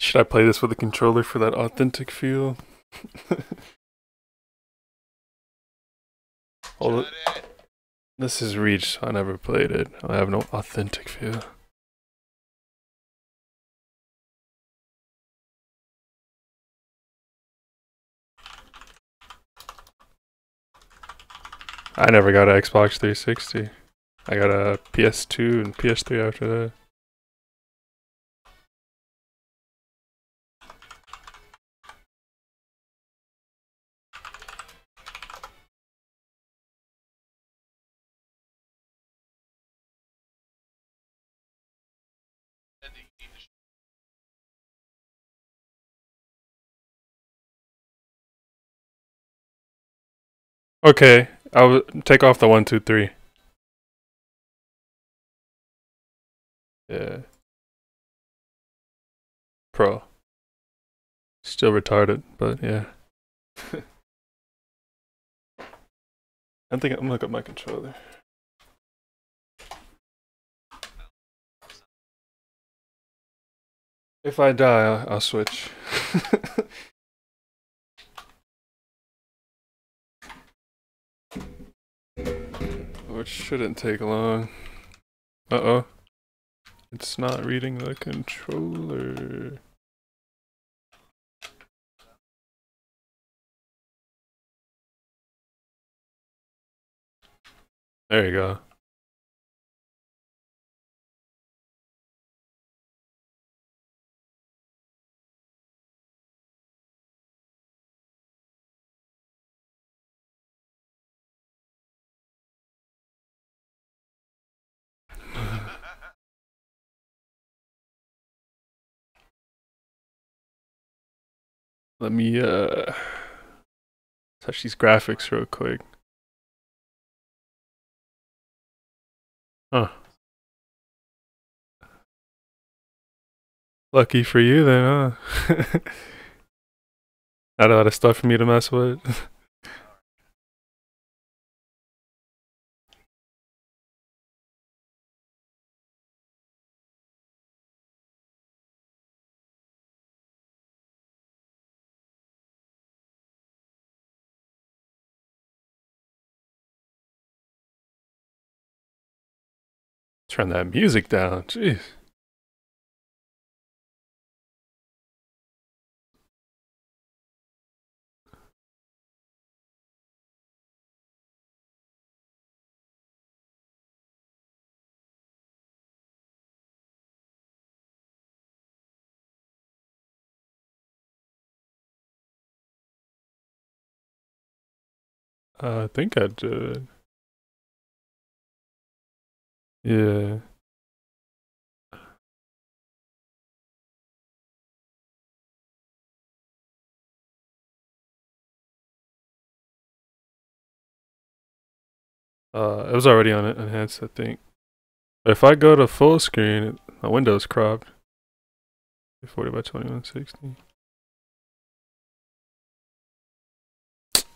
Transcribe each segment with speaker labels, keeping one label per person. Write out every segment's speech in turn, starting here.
Speaker 1: Should I play this with a controller for that authentic feel? Hold it. This is Reach, I never played it. I have no authentic feel. I never got an Xbox 360. I got a PS2 and PS3 after that. Okay, I'll take off the one, two, three. Yeah. Pro. Still retarded, but yeah. I think I'm gonna look up my controller. If I die, I'll, I'll switch. Oh, Which shouldn't take long. Uh-oh. It's not reading the controller. There you go. Let me uh touch these graphics real quick. Huh. Lucky for you then, huh? Not a lot of stuff for me to mess with. Turn that music down. Jeez. I think I did. Yeah. Uh, it was already on enhanced, I think. But if I go to full screen, my window's cropped. 40 by 2160. Let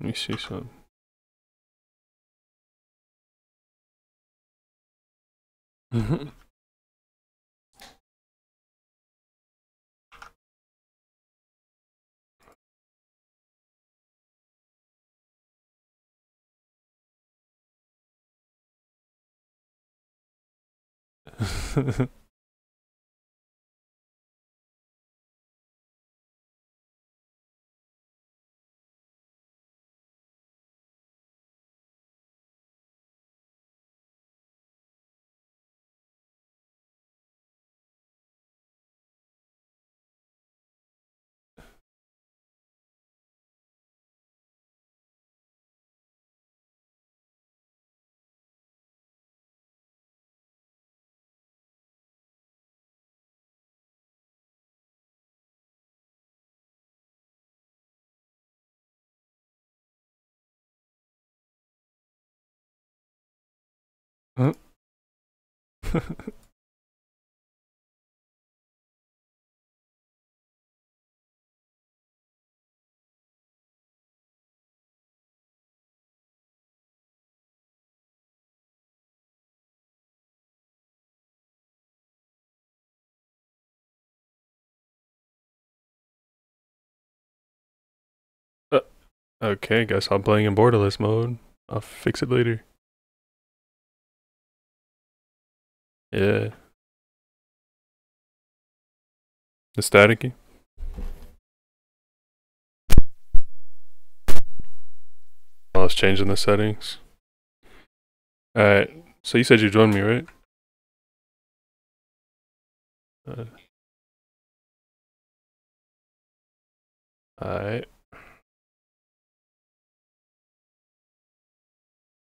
Speaker 1: me see something. Huh? Mm-hmm. uh, okay, guess I'm playing in borderless mode. I'll fix it later. Yeah. The staticky. I was changing the settings. Alright, so you said you joined me, right? Uh, Alright.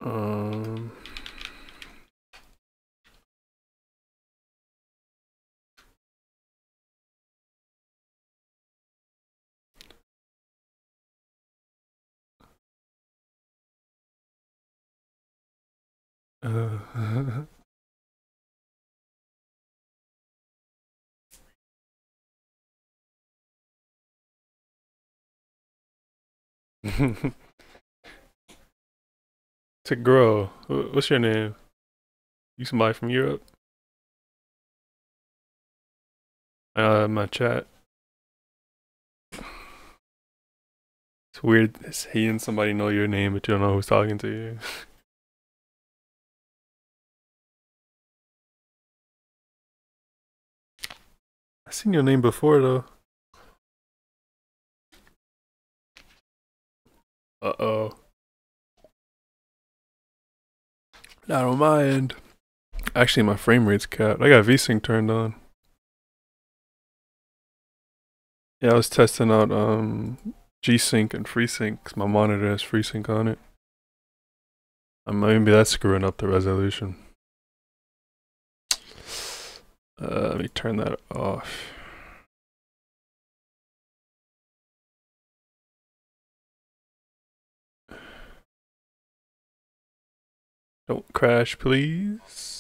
Speaker 1: Um. Uh, to grow. What's your name? You somebody from Europe? Uh, my chat. It's weird seeing somebody know your name, but you don't know who's talking to you. seen your name before though. Uh oh. Not on my end. Actually, my frame rate's capped. I got VSync turned on. Yeah, I was testing out um, G-Sync and FreeSync because my monitor has FreeSync on it. Um, maybe that's screwing up the resolution. Uh, let me turn that off. Don't crash, please.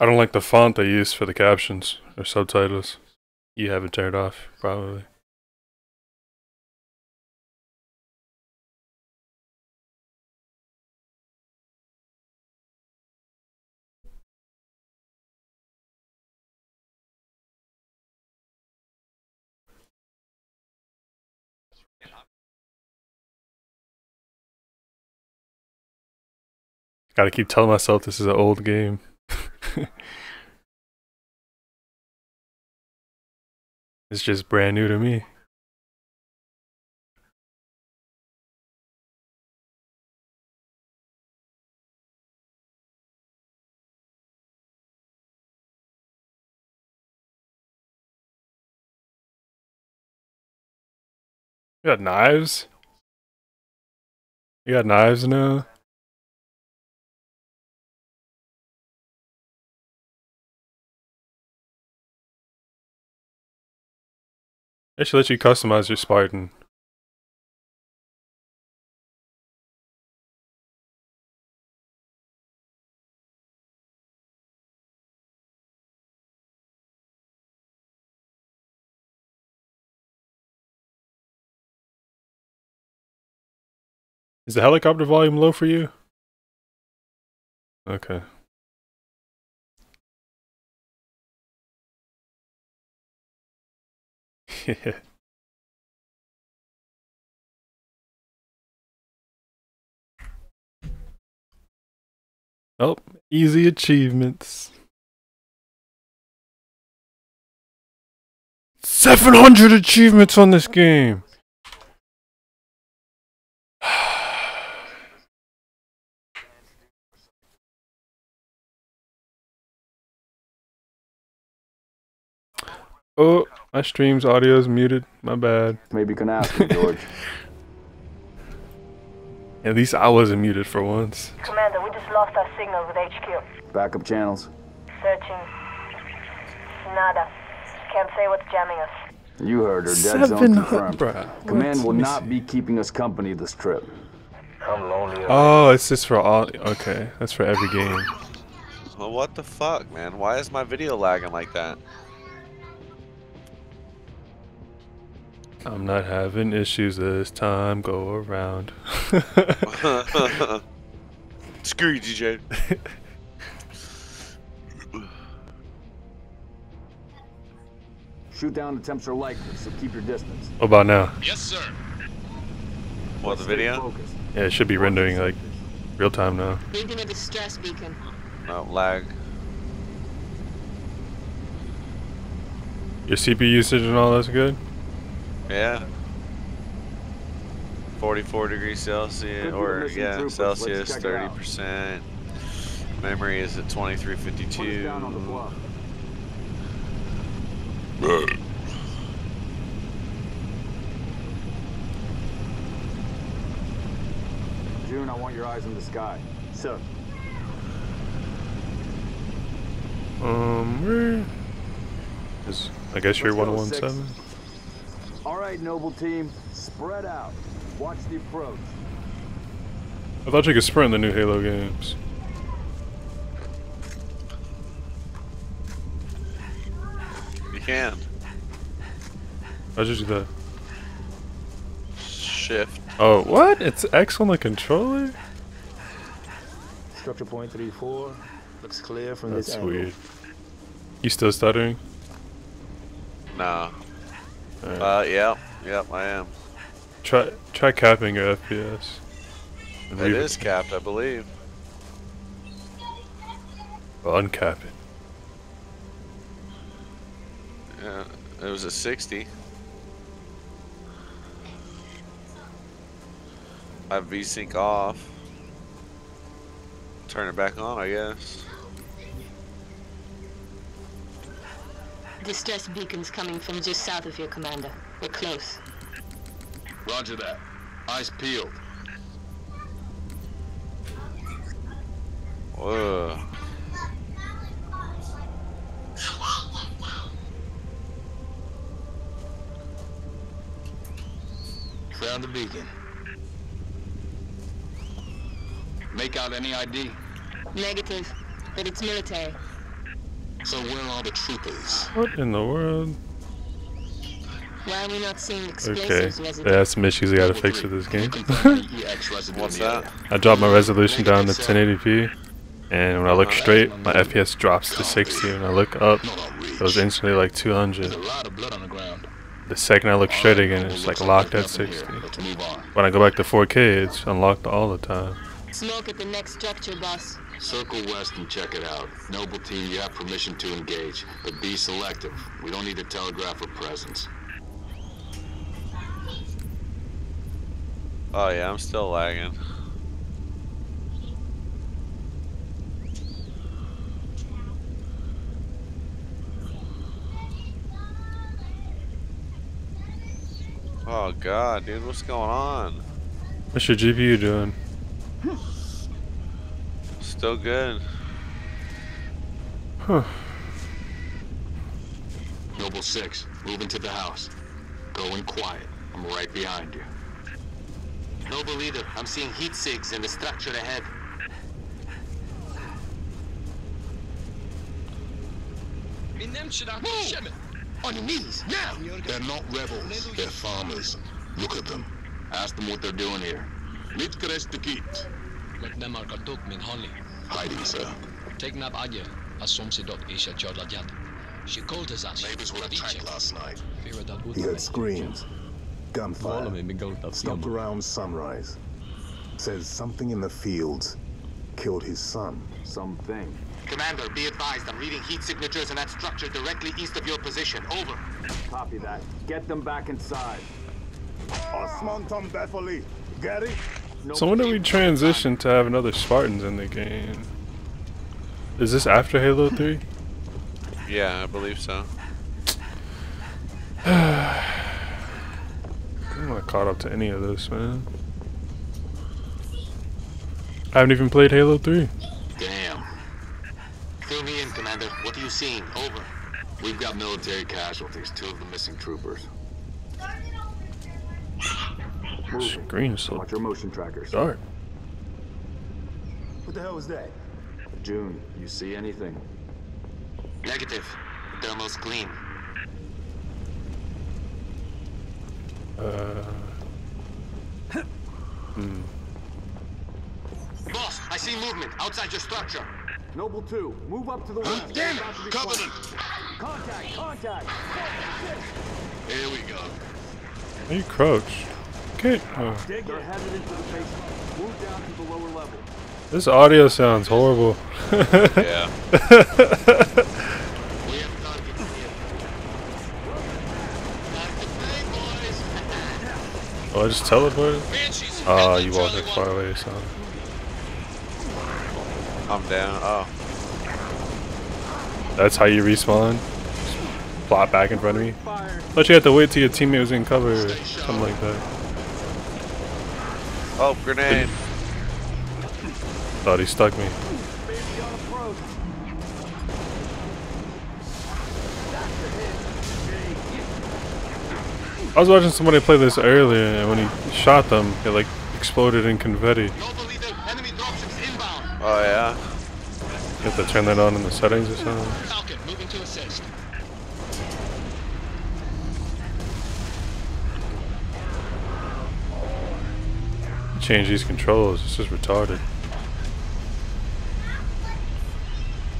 Speaker 1: I don't like the font they use for the captions or subtitles. You have it turned off, probably. Gotta keep telling myself this is an old game. It's just brand new to me. You got knives? You got knives now? They should let you customize your Spartan. Is the helicopter volume low for you? Okay. Oh, easy achievements. 700 achievements on this game! Oh, my stream's audio is muted. My bad.
Speaker 2: Maybe you can ask him, George.
Speaker 1: At least I wasn't muted for once.
Speaker 3: Commander, we just lost our signal with HQ.
Speaker 2: Backup channels.
Speaker 3: Searching. Nada. Can't say what's jamming us.
Speaker 2: You heard her. Dead
Speaker 1: Seven
Speaker 2: zone confirmed.
Speaker 1: bruh.
Speaker 2: Command
Speaker 1: What?
Speaker 2: will not
Speaker 1: see.
Speaker 2: be keeping us company this trip.
Speaker 3: I'm lonely.
Speaker 1: Oh, it's just for all. Okay, that's for every game.
Speaker 4: Well, what the fuck, man? Why is my video lagging like that?
Speaker 1: I'm not having issues this time. Go around.
Speaker 4: Screw you, DJ.
Speaker 2: Shoot down attempts are likely, so keep your distance.
Speaker 1: what about now?
Speaker 5: Yes, sir.
Speaker 4: What, the video?
Speaker 1: Yeah, it should be rendering like real time now.
Speaker 6: Reading a distress beacon.
Speaker 4: No, lag.
Speaker 1: Your CPU usage and all that's good.
Speaker 4: Yeah. 44 degrees Celsius, or yeah, Celsius,
Speaker 2: check it out.
Speaker 4: 30%. Memory is at
Speaker 2: Put us down on the
Speaker 4: 2352.
Speaker 2: bluff. Jun, I want your eyes in the sky. Sir.
Speaker 1: Um, where? Is, I guess you're
Speaker 2: Let's
Speaker 1: 117.
Speaker 2: All right, noble team, spread out. Watch the approach.
Speaker 1: I thought you could sprint in the new Halo games.
Speaker 4: You can.
Speaker 1: How'd you do that?
Speaker 4: Shift.
Speaker 1: Oh, what? It's X on the controller?
Speaker 7: Structure point three four looks clear from
Speaker 1: That's
Speaker 7: this angle.
Speaker 1: That's weird. You still stuttering?
Speaker 4: No.
Speaker 1: Alright.
Speaker 4: Uh, yep. Yep, I am.
Speaker 1: Try try capping your FPS.
Speaker 4: It
Speaker 1: leave
Speaker 4: is capped, I believe.
Speaker 1: Well, uncap it.
Speaker 4: Yeah, it was a 60. I have VSync off. Turn it back on, I guess.
Speaker 6: Distress beacons coming from just south of here, commander. We're close.
Speaker 5: Roger that. Eyes peeled.
Speaker 4: Whoa.
Speaker 5: Found the beacon. Make out any ID?
Speaker 6: Negative, but it's military.
Speaker 5: So where are all the troopers?
Speaker 1: What in the world?
Speaker 6: Why are we not seeing
Speaker 1: Okay,
Speaker 6: explosives
Speaker 1: yeah,
Speaker 6: resident?
Speaker 1: that's some issues I gotta fix with this game.
Speaker 4: What's that?
Speaker 1: I dropped my resolution down to 1080p, and when I look straight, my FPS drops to 60. When I look up,
Speaker 5: Not on reach.
Speaker 1: it was instantly like 200.
Speaker 5: a lot of blood on the
Speaker 1: second I look straight again, it's like locked at 60.
Speaker 5: here. Let's move on.
Speaker 1: When I go back to 4K, it's unlocked all the time.
Speaker 6: Smoke at the next structure, boss.
Speaker 5: Circle west and check it out. Noble team, you have permission to engage, but be selective. We don't need to telegraph a presence.
Speaker 4: Oh yeah, I'm still lagging. Oh god, dude, what's going on?
Speaker 1: What's your GPU doing? Hmm.
Speaker 4: Still good.
Speaker 1: Huh.
Speaker 5: Noble 6, move into the house. Go in quiet. I'm right behind you.
Speaker 8: Noble leader, I'm seeing heat sigs in the structure ahead.
Speaker 5: On your knees, now! They're not rebels, they're farmers. Look at them. Ask them what they're doing here. Mitkä restikit?
Speaker 9: Let them alkaa tukmin holli.
Speaker 5: Hiding, sir.
Speaker 9: Take nap aja. Assumpsi dot isha jorla jat. She called us as.
Speaker 5: Neighbors were attacked last night.
Speaker 10: He heard screams, gunfire, stopped around sunrise. Says something in the fields killed his son.
Speaker 2: Something.
Speaker 8: Commander, be advised, I'm reading heat signatures in that structure directly east of your position. Over.
Speaker 2: Copy that. Get them back inside.
Speaker 10: Osman Tom Bethely, Gary,
Speaker 1: So when did we transition to have another Spartans in the game? Is this after Halo 3?
Speaker 4: Yeah, I believe so.
Speaker 1: I'm not caught up to any of this, man. I haven't even played Halo 3.
Speaker 8: Damn. Fill me in, Commander. What are you seeing? Over.
Speaker 5: We've got military casualties, two of the missing troopers.
Speaker 1: Screen so
Speaker 2: Watch your motion trackers.
Speaker 1: dark.
Speaker 2: What the hell was that? Jun, you see anything?
Speaker 8: Negative. Thermal's clean.
Speaker 1: Uh. Hmm.
Speaker 8: Boss, I see movement outside your structure.
Speaker 2: Noble 2, move up to the west.
Speaker 5: Damn
Speaker 2: About to be
Speaker 5: it! Covenant!
Speaker 2: flanked. Contact, contact!
Speaker 5: Here we go.
Speaker 1: Are you crouched? Okay. Oh.
Speaker 2: They're headed into the basement. Move down to the lower level.
Speaker 1: This audio sounds horrible.
Speaker 4: Yeah.
Speaker 8: We have targets here. Time to play, boys.
Speaker 1: oh, I just teleported?
Speaker 9: Banshees.
Speaker 1: Oh, you walked
Speaker 9: Charlie
Speaker 1: that far away, son.
Speaker 4: I'm down. Oh.
Speaker 1: That's how you respawn? Just plot back in front of me?
Speaker 2: Fire.
Speaker 1: Thought you had to wait till your teammate was in cover or something like that.
Speaker 4: Oh, grenade.
Speaker 1: Thought he stuck me.
Speaker 2: Baby on approach.
Speaker 1: I was watching somebody play this earlier, and when he shot them, it like exploded in confetti.
Speaker 8: Enemy dropships.
Speaker 4: Oh, yeah.
Speaker 1: You have to turn that on in the settings or something.
Speaker 9: Falcon moving to assist.
Speaker 1: Change these controls, this is retarded.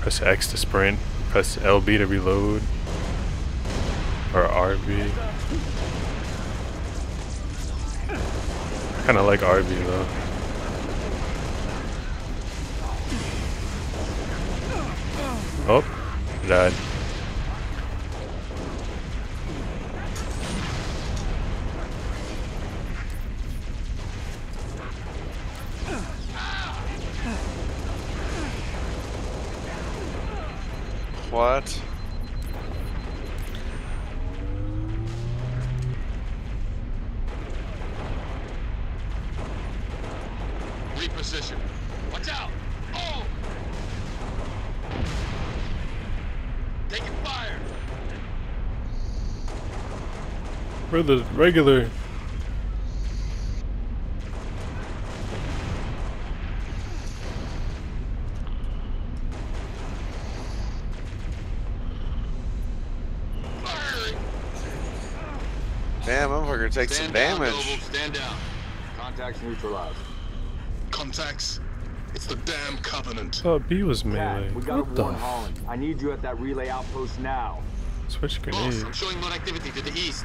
Speaker 1: Press X to sprint, press LB to reload, or RB. Kinda like RB though. Oh, died.
Speaker 4: What?
Speaker 8: Reposition. Watch out! Oh! Taking fire!
Speaker 1: For the regular
Speaker 4: Damn, I'm take some
Speaker 8: Stand down,
Speaker 4: damage.
Speaker 8: Noble. Stand down.
Speaker 2: Contacts neutralized.
Speaker 5: Contacts. It's the damn Covenant.
Speaker 1: thought B was
Speaker 2: Kat,
Speaker 1: melee.
Speaker 2: we gotta
Speaker 1: What the
Speaker 2: warn Holland. I need you at that relay outpost now.
Speaker 1: Switch
Speaker 8: Boss,
Speaker 1: grenade.
Speaker 8: I'm showing more activity to the east.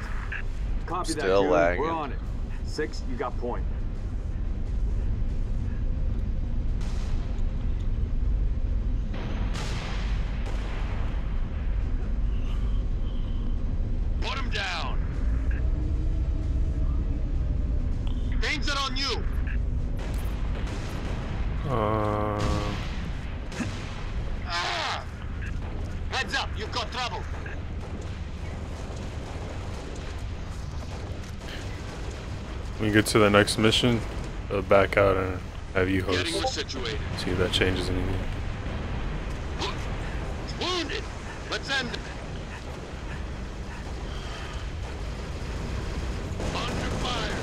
Speaker 2: Copy that,
Speaker 4: Still
Speaker 2: Jun.
Speaker 4: lagging.
Speaker 2: We're on it. Six, you got point.
Speaker 8: Put him down. Danger on you.
Speaker 1: Uh,
Speaker 8: Ah! Heads up, you've got trouble.
Speaker 1: when you get to the next mission, uh, back out and have you host. See if that changes anything.
Speaker 8: Wounded. Let's end. it. Under fire.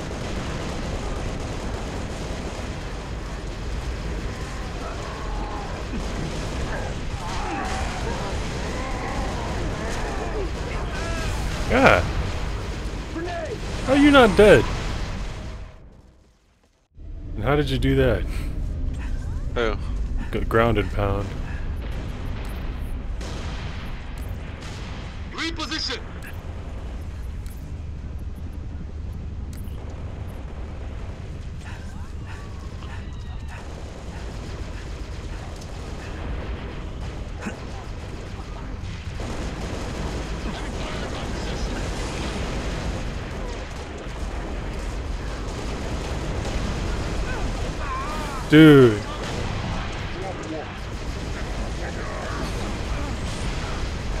Speaker 1: God. How are you not dead? How did you do that?
Speaker 4: Oh.
Speaker 1: Got grounded pound. Dude.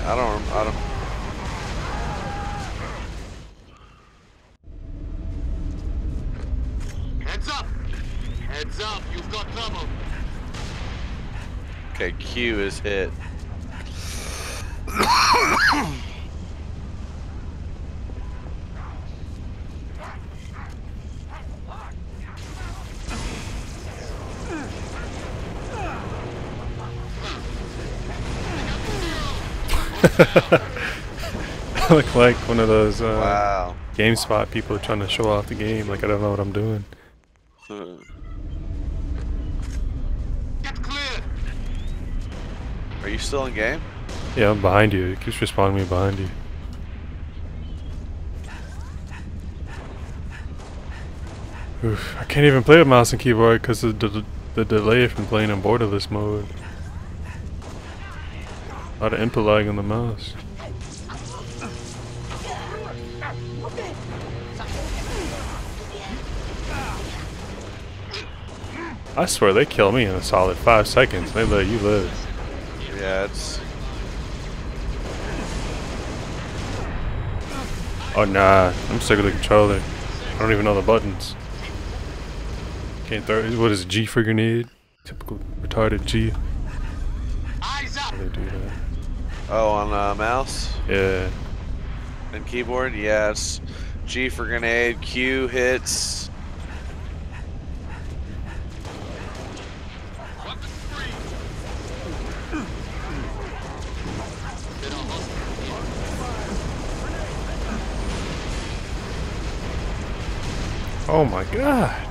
Speaker 4: I don't, I don't. Heads up! Heads up, you've got trouble. Okay, Q is hit.
Speaker 1: I look like one of those uh,
Speaker 4: Wow.
Speaker 1: GameSpot people trying to show off the game. Like I don't know what I'm doing.
Speaker 4: Are you still in game?
Speaker 1: Yeah, I'm behind you. It keeps respawning me behind you. Oof, I can't even play with mouse and keyboard because of the, the delay from playing in borderless mode. A lot of input lag on the mouse. I swear they kill me in a solid five seconds. They let you live.
Speaker 4: Yeah, it's.
Speaker 1: Oh nah, I'm sick of the controller. I don't even know the buttons. Can't throw. What is it, G for grenade? Typical retarded G. How they do that?
Speaker 4: Oh, on uh, mouse
Speaker 1: Yeah.
Speaker 4: and keyboard? Yes. G for grenade, Q hits.
Speaker 1: Oh my god.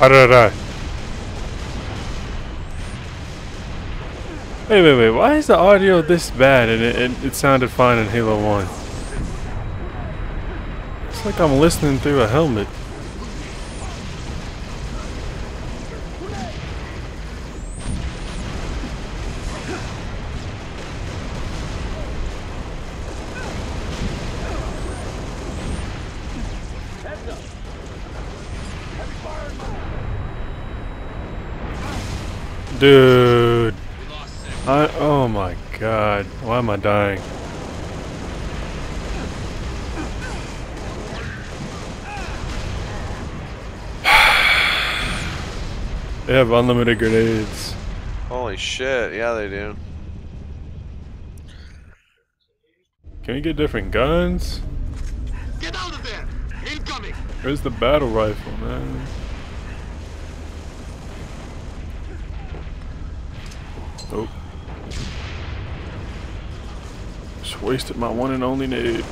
Speaker 1: Die? Wait, wait, wait. Why is the audio this bad and it, it, it sounded fine in Halo 1? It's like I'm listening through a helmet. Dude. I oh my god. Why am I dying? they have unlimited grenades.
Speaker 4: Holy shit, yeah, they do.
Speaker 1: Can we get different guns?
Speaker 8: Get out of there! Incoming!
Speaker 1: Where's the battle rifle, man? Wasted my one and only nade.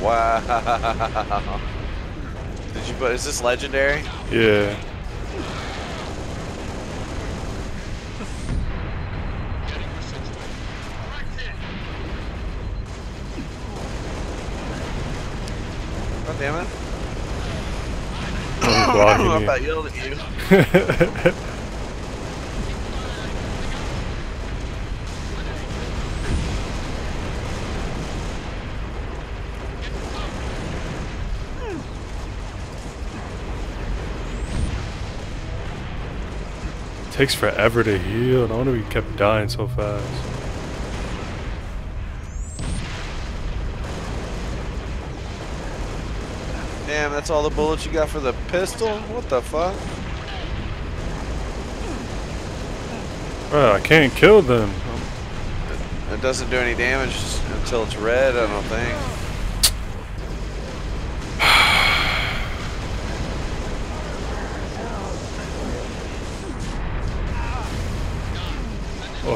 Speaker 4: Wow. Did you put? Is this legendary?
Speaker 1: Yeah.
Speaker 4: God damn it!
Speaker 1: I'm
Speaker 4: about yelled at you.
Speaker 1: takes forever to heal. and I wonder we kept dying so fast.
Speaker 4: Damn, that's all the bullets you got for the pistol? What the fuck?
Speaker 1: Bro, I can't kill them.
Speaker 4: It doesn't do any damage until it's red, I don't think.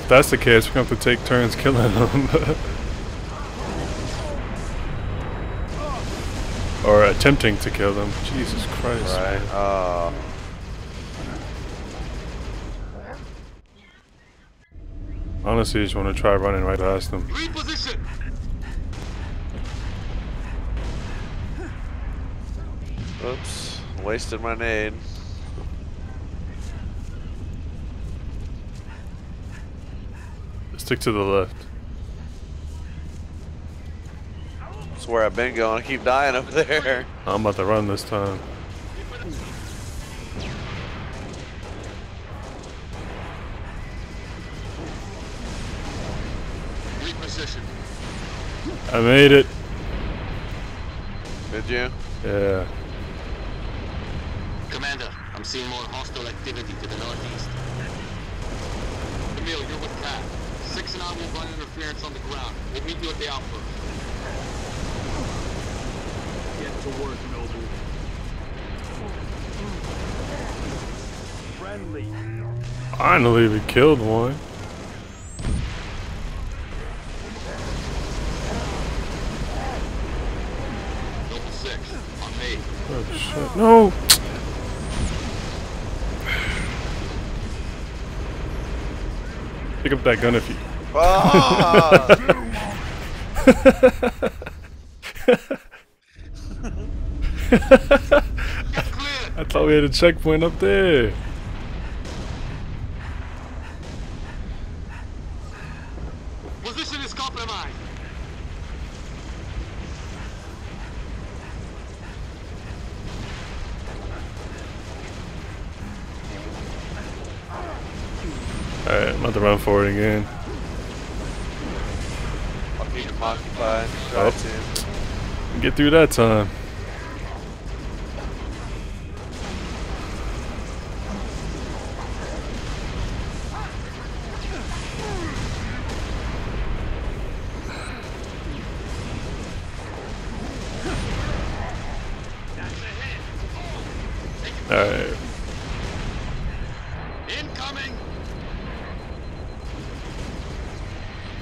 Speaker 1: If that's the case, we're gonna have to take turns killing them. or attempting to kill them. Jesus Christ.
Speaker 4: Right. Uh,
Speaker 1: Honestly, I just want to try running right past them.
Speaker 8: Reposition!
Speaker 4: oops. Wasted my nade.
Speaker 1: Stick to the left.
Speaker 4: That's where I've been going. I keep dying up there.
Speaker 1: I'm about to run this time. I made it.
Speaker 4: Did you?
Speaker 1: Yeah.
Speaker 8: Commander, I'm seeing more hostile activity to the northeast. Camille, you're with Kat. Six and I will run interference on the ground. We'll meet you at the outpost.
Speaker 2: Get to work, Noble. Friendly.
Speaker 1: Finally, we killed one.
Speaker 8: Noble 6, on me.
Speaker 1: Oh shit! No. Pick up that gun if you.
Speaker 4: Ah!
Speaker 1: I thought we had a checkpoint up there.
Speaker 8: Position is compromised.
Speaker 1: Alright, I'm about to run for it again.
Speaker 4: I'll keep him occupied. Try
Speaker 1: Oh. Get through that time. Alright.
Speaker 8: Incoming!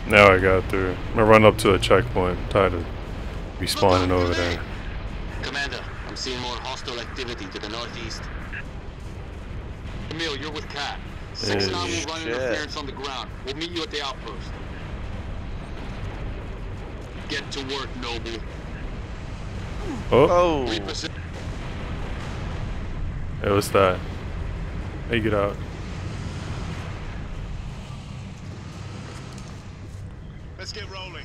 Speaker 1: Now I got through. I'm gonna run up to a checkpoint. I'm tired of respawning over there.
Speaker 8: Commander, I'm seeing more hostile activity to the northeast. Emile, you're with Kat. Six and I will run interference on the ground. We'll meet you at the outpost. Get to work, Noble.
Speaker 1: Oh,
Speaker 4: Oh!
Speaker 8: Reposi-
Speaker 1: hey, what's that? Hey, get out.
Speaker 5: Let's get rolling.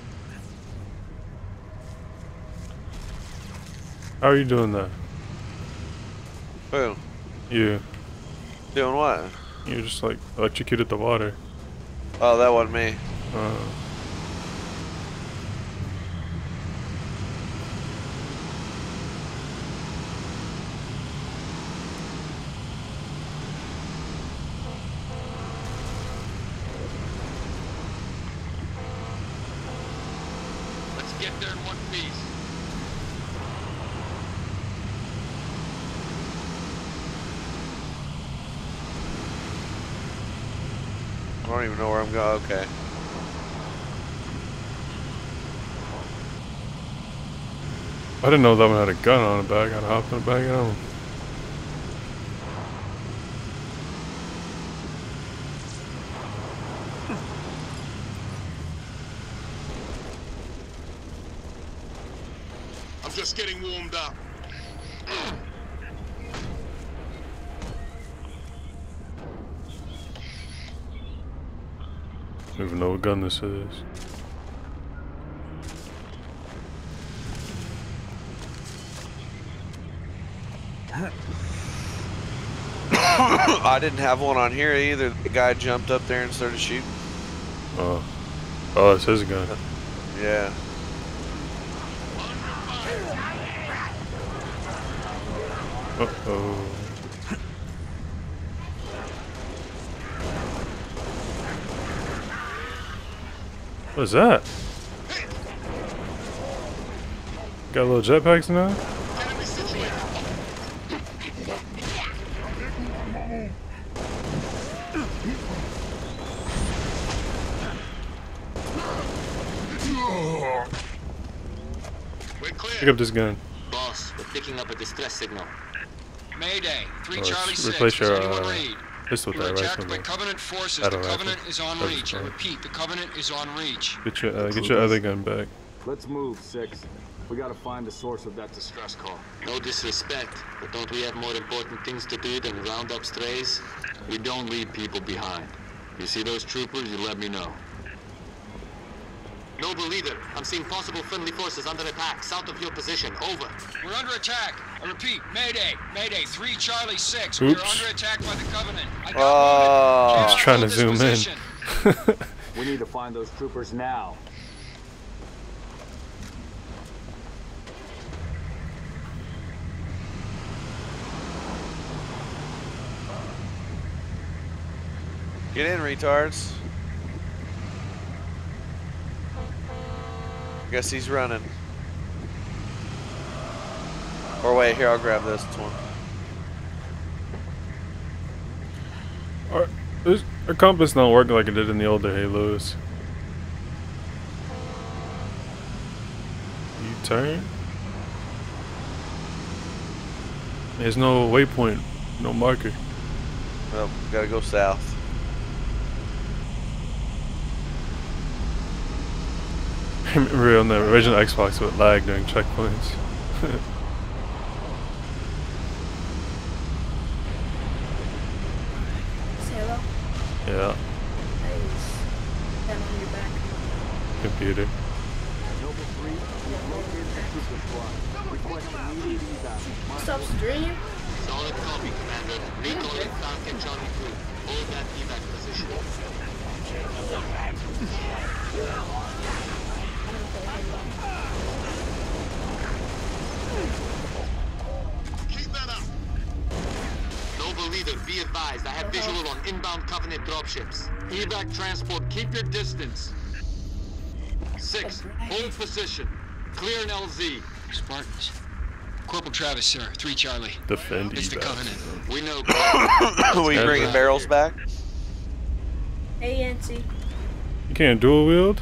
Speaker 1: How are you doing that?
Speaker 4: Who?
Speaker 1: You.
Speaker 4: Doing what?
Speaker 1: You just like electrocuted the water.
Speaker 4: Oh, that wasn't me.
Speaker 1: Uh,
Speaker 8: Let's get there in one piece.
Speaker 4: I don't even know where I'm going. Okay.
Speaker 1: I didn't know that one had a gun on it, but I gotta hop in the back of him.
Speaker 5: I'm just getting warmed up.
Speaker 1: I don't even know what gun this is.
Speaker 4: I didn't have one on here either. The guy jumped up there and started shooting.
Speaker 1: Oh. Oh, it's his gun.
Speaker 4: Yeah.
Speaker 1: Uh-oh. What is that? Got a little jetpacks now?
Speaker 8: Enemy situated.
Speaker 5: We're clear.
Speaker 1: Pick up this gun.
Speaker 8: Boss, we're picking up a distress signal.
Speaker 9: Mayday, 3
Speaker 1: Oh,
Speaker 9: Charlie
Speaker 1: s-
Speaker 9: 6.
Speaker 1: replace your,
Speaker 9: anyone
Speaker 1: uh,
Speaker 9: read?
Speaker 1: Pistol
Speaker 9: We
Speaker 1: with
Speaker 9: were
Speaker 1: that
Speaker 9: attacked by Covenant forces.
Speaker 1: Battle
Speaker 9: the
Speaker 1: rifle.
Speaker 9: Covenant is on
Speaker 1: That's
Speaker 9: reach. I repeat, the Covenant is on reach.
Speaker 1: Get your, uh, get your other gun back.
Speaker 2: Let's move, Six. We gotta find the source of that distress call.
Speaker 8: No disrespect, but don't we have more important things to do than round up strays? We don't leave people behind. You see those troopers, you let me know. Noble leader, I'm seeing possible friendly forces under attack, south of your position. Over.
Speaker 9: We're under attack. I repeat, Mayday, Mayday, 3 Charlie 6.
Speaker 1: Oops.
Speaker 9: We're under attack by the Covenant. I got
Speaker 4: ah.
Speaker 9: oh,
Speaker 1: He's trying to zoom
Speaker 9: position. in.
Speaker 2: we need to find those troopers now.
Speaker 4: Get in, retards. Guess he's running. Or wait, here, I'll grab this one.
Speaker 1: Our, this, our compass don't working like it did in the older Halos. You turn. There's no waypoint, no marker.
Speaker 4: Well, gotta go south.
Speaker 1: I remember on the original Xbox with lag during checkpoints.
Speaker 11: Hello?
Speaker 1: yeah,
Speaker 11: Nice. That on your back.
Speaker 1: computer.
Speaker 2: Noble 3, you've located the super squad. Request immediate evac.
Speaker 11: Stop stream?
Speaker 8: Solid copy, Commander. Recalling Falcon Charlie 2. Hold that evac position. Be advised. I have uh-huh. visual on inbound Covenant dropships. Evac transport, keep your distance. Six, hold position. Clear an LZ.
Speaker 9: Spartans. Corporal Travis, sir. Three Charlie.
Speaker 1: Defend
Speaker 9: It's the. Covenant.
Speaker 8: We know.
Speaker 4: we
Speaker 1: Yeah.
Speaker 4: bringing barrels back?
Speaker 11: Hey, Yancy.
Speaker 1: You can't dual wield?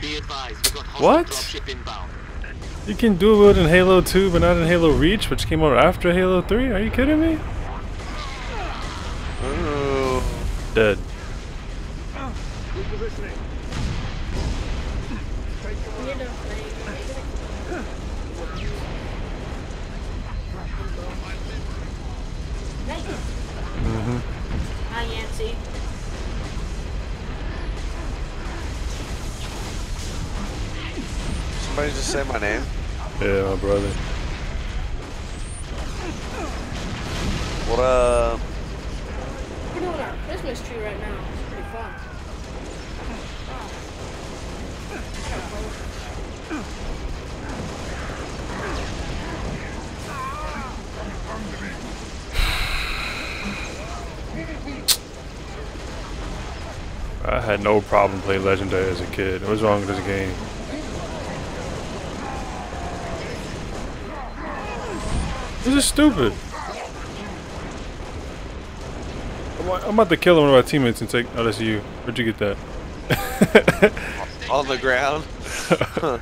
Speaker 8: Be advised. We got
Speaker 1: What?
Speaker 8: dropship inbound.
Speaker 1: You can dual wield in Halo 2, but not in Halo Reach, which came out after Halo 3? Are you kidding me?
Speaker 4: Ooh.
Speaker 1: Dead.
Speaker 2: Repositioning.
Speaker 11: You're done playing. Hi, Yancy.
Speaker 4: Somebody just say my name.
Speaker 1: Yeah, my brother.
Speaker 4: What up?
Speaker 11: Our Christmas tree right now. It's pretty fun.
Speaker 1: I had no problem playing Legendary as a kid. What's wrong with this game? This is stupid. I'm, I'm about to kill one of our teammates and take. Oh, that's you. Where'd you get that?
Speaker 4: On the ground.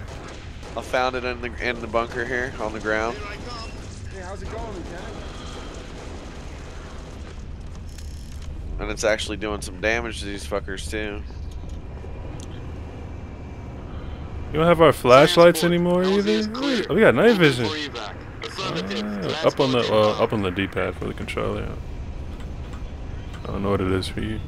Speaker 4: I found it in the in the bunker here on the ground.
Speaker 2: Hey, how's it going, Lieutenant?
Speaker 4: And it's actually doing some damage to these fuckers too.
Speaker 1: You don't have our flashlights
Speaker 8: Transport.
Speaker 1: anymore either. Oh, we got night vision.
Speaker 8: for evac. Affirmative.
Speaker 1: Ah, up on the
Speaker 8: Transport
Speaker 1: well, up on the D-pad for the controller. I don't know what it is for you.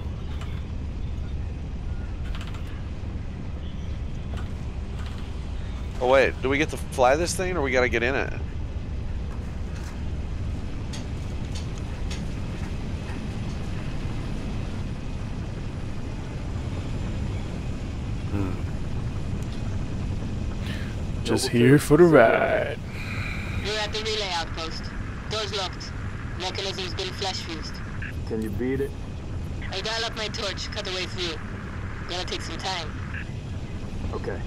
Speaker 4: Oh wait, do we get to fly this thing or we gotta get in it? Hmm.
Speaker 1: Just here for the ride.
Speaker 6: We're at the relay outpost. Doors locked. Mechanism's been flash fused.
Speaker 2: Can you beat it?
Speaker 6: I dial up my torch, cut the way through. Gonna take some time.
Speaker 2: Okay.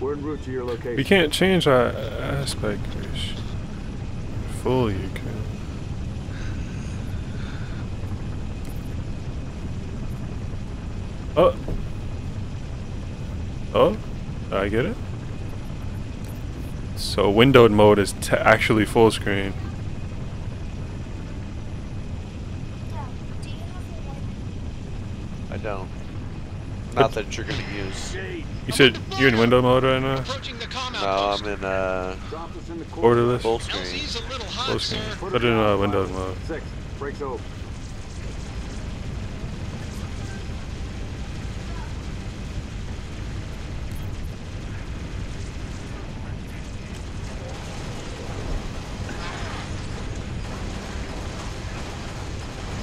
Speaker 2: We're en route to your location.
Speaker 1: We can't change our aspect ratio. Full you can. Oh. Oh, I get it. So windowed mode is t actually full screen.
Speaker 4: I don't. Not that you're gonna use.
Speaker 1: You said you're in window mode right now?
Speaker 9: Approaching the comm
Speaker 4: No. I'm in uh
Speaker 2: Drop us in.
Speaker 1: Borderless?
Speaker 4: full screen.
Speaker 9: LZ's a
Speaker 1: Full screen. Put in uh, windows mode.
Speaker 2: Six. Breaks over.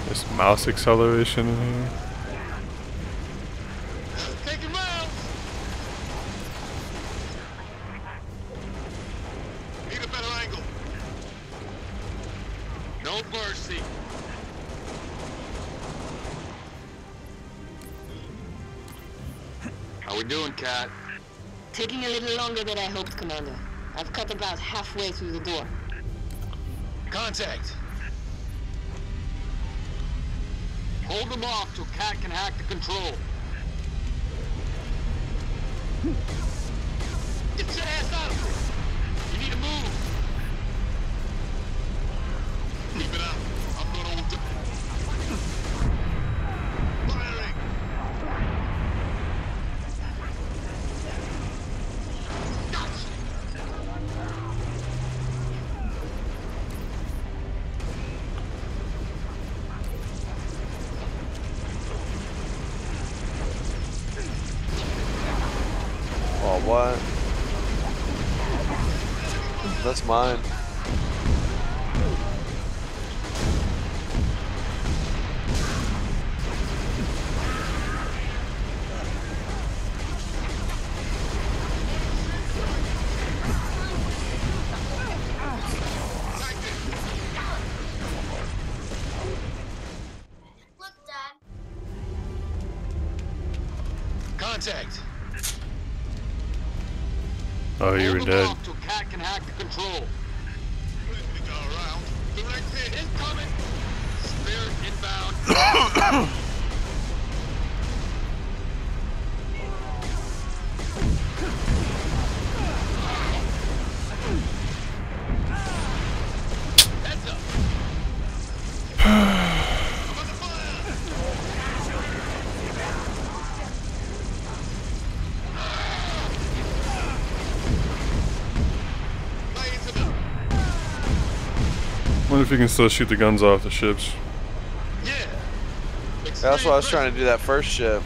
Speaker 1: This mouse acceleration in here.
Speaker 6: Longer than I hoped, Commander. I've cut about halfway through the door.
Speaker 8: Contact. Hold them off till Kat can hack the control. Get your ass out! of here! You need to move!
Speaker 4: Mine.
Speaker 1: Oh, you were
Speaker 8: Hold them
Speaker 1: dead. if you can still shoot the guns off the ships. Yeah.
Speaker 4: That's why I was trying to do that first ship.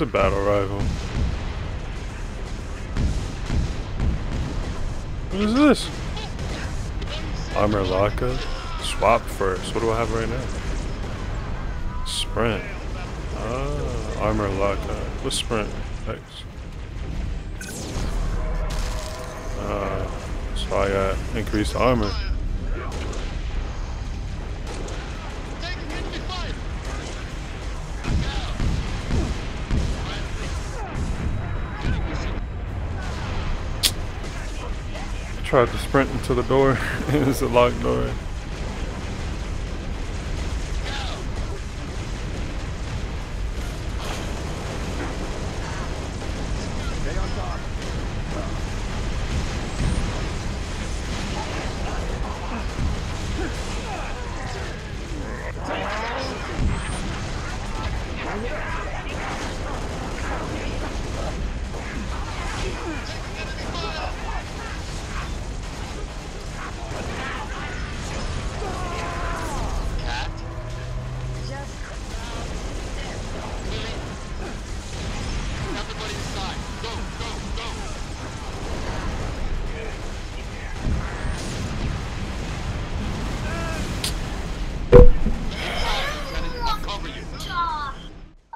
Speaker 1: A battle rifle. What is this? Armor lockup? Swap first. What do I have right now? Sprint. Ah, armor lockup. What's sprint? X. Uh, so I got increased armor. Tried to sprint into the door. it was a locked door.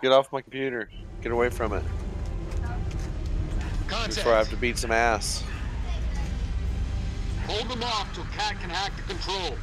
Speaker 4: Get off my computer. Get away from it. Before I have to beat some ass.
Speaker 8: Hold them off till Kat can hack the control.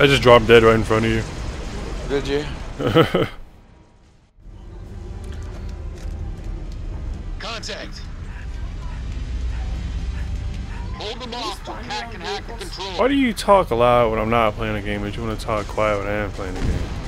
Speaker 1: I just dropped dead right in front of you.
Speaker 4: Did you?
Speaker 8: Contact. Hold them off to hack and hack the control.
Speaker 1: Why do you talk loud when I'm not playing a game, but you want to talk quiet when I am playing a game?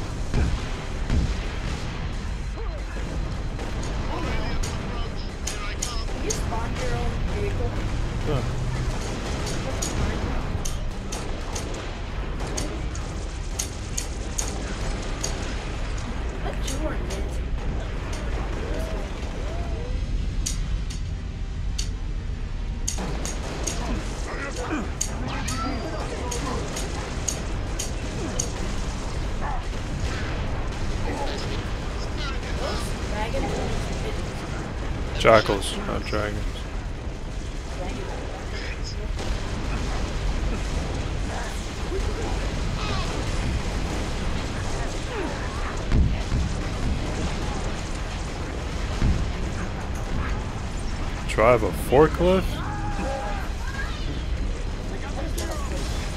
Speaker 1: Jackals, not dragons. Drive a forklift?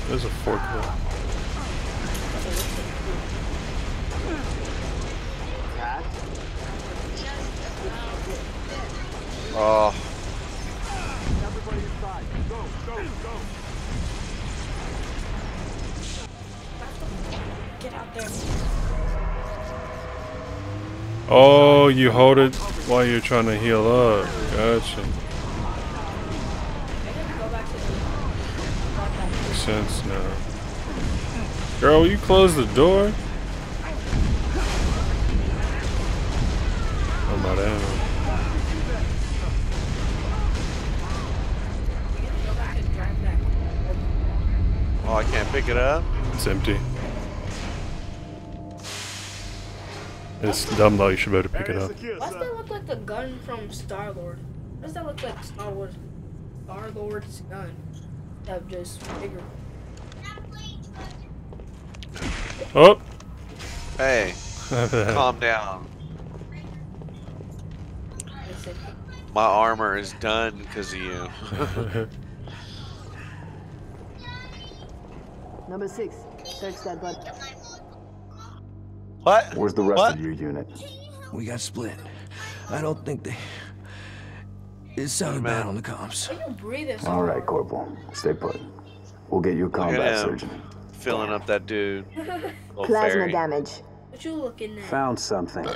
Speaker 1: There's a forklift.
Speaker 4: Oh,
Speaker 2: Everybody inside. Go, go, go.
Speaker 11: Get out there.
Speaker 1: Oh, you hold it while you're trying to heal up. Gotcha. Makes sense now. Girl, you close the door? Oh my damn.
Speaker 11: Go back and drive back.
Speaker 4: oh, I can't pick it up.
Speaker 1: It's empty. It's dumb though, you should be able to pick it up.
Speaker 11: Why does that look like the gun from Star Lord? Why does that look like Star Wars? Star Lord's gun. That just bigger.
Speaker 1: Oh!
Speaker 4: Hey, calm down. My armor is done because of you.
Speaker 12: Number six, search that button.
Speaker 4: What?
Speaker 10: Where's the rest
Speaker 4: What?
Speaker 10: of your unit?
Speaker 13: We got split. I don't think they. It sounded bad on the comms.
Speaker 11: Why you breathing so
Speaker 10: All right. Corporal. Stay put. We'll get you a
Speaker 4: Look at
Speaker 10: combat
Speaker 4: him.
Speaker 10: surgeon.
Speaker 4: Filling up that dude.
Speaker 12: Plasma
Speaker 4: fairy.
Speaker 12: damage.
Speaker 11: What you looking at?
Speaker 10: Found something.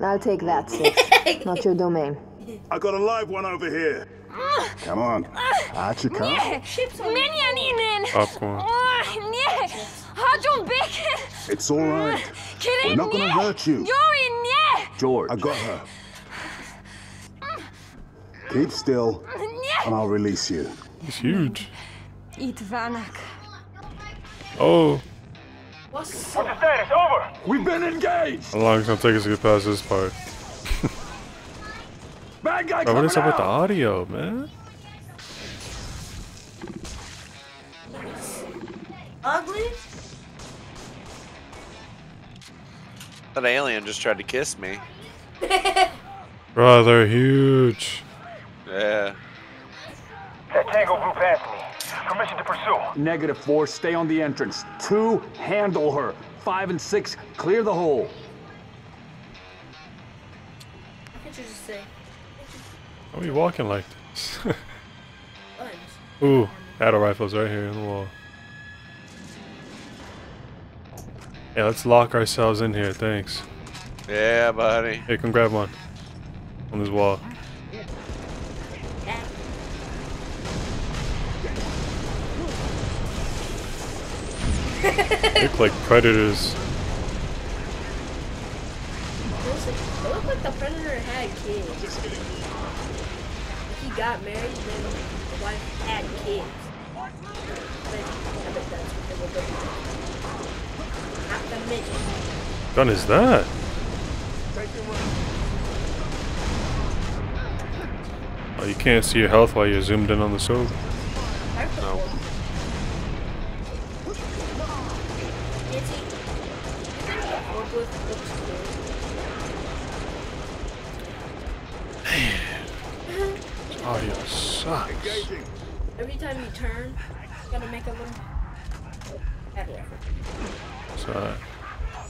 Speaker 12: I'll take that, six. Not your domain.
Speaker 10: I got a live one over here. Come on. Out you come.
Speaker 14: Minianinen!
Speaker 1: Popcorn.
Speaker 14: Oh, nie! Chodzą byki!
Speaker 10: It's all right. We're not gonna hurt you.
Speaker 14: Joey, nie!
Speaker 10: George, I got her. Keep still, and I'll release you.
Speaker 1: It's huge.
Speaker 14: Eat Vanak.
Speaker 1: Oh,
Speaker 11: What's
Speaker 2: What's the status? Over.
Speaker 10: We've been engaged.
Speaker 1: how long is it gonna take us to get past this part?
Speaker 10: Bad guy
Speaker 1: Bro, what
Speaker 10: coming
Speaker 1: is up with the audio, man?
Speaker 11: ugly?
Speaker 4: That alien just tried to kiss me.
Speaker 1: Bro, they're huge.
Speaker 4: Yeah.
Speaker 2: That tango blew past me. Permission to pursue.
Speaker 15: Negative four, stay on the entrance. Two, handle her. Five and six, clear the hole.
Speaker 1: Why are we walking like this? Ooh, battle rifles right here in the wall. Yeah, let's lock ourselves in here, thanks.
Speaker 4: Yeah, buddy.
Speaker 1: Hey, come grab one. On this wall. Look like predators.
Speaker 11: Listen, it looked like the Predator had kids. Got married, then the wife had kids. But I bet that's what they were doing. Not the midget.
Speaker 1: gun is that? Oh, you can't see your health while you're zoomed in on the stove.
Speaker 4: No.
Speaker 11: Can't see. You think the forklift looks good?
Speaker 1: Audio sucks.
Speaker 11: Every time you turn, you gotta make a little head reference.
Speaker 1: So, uh,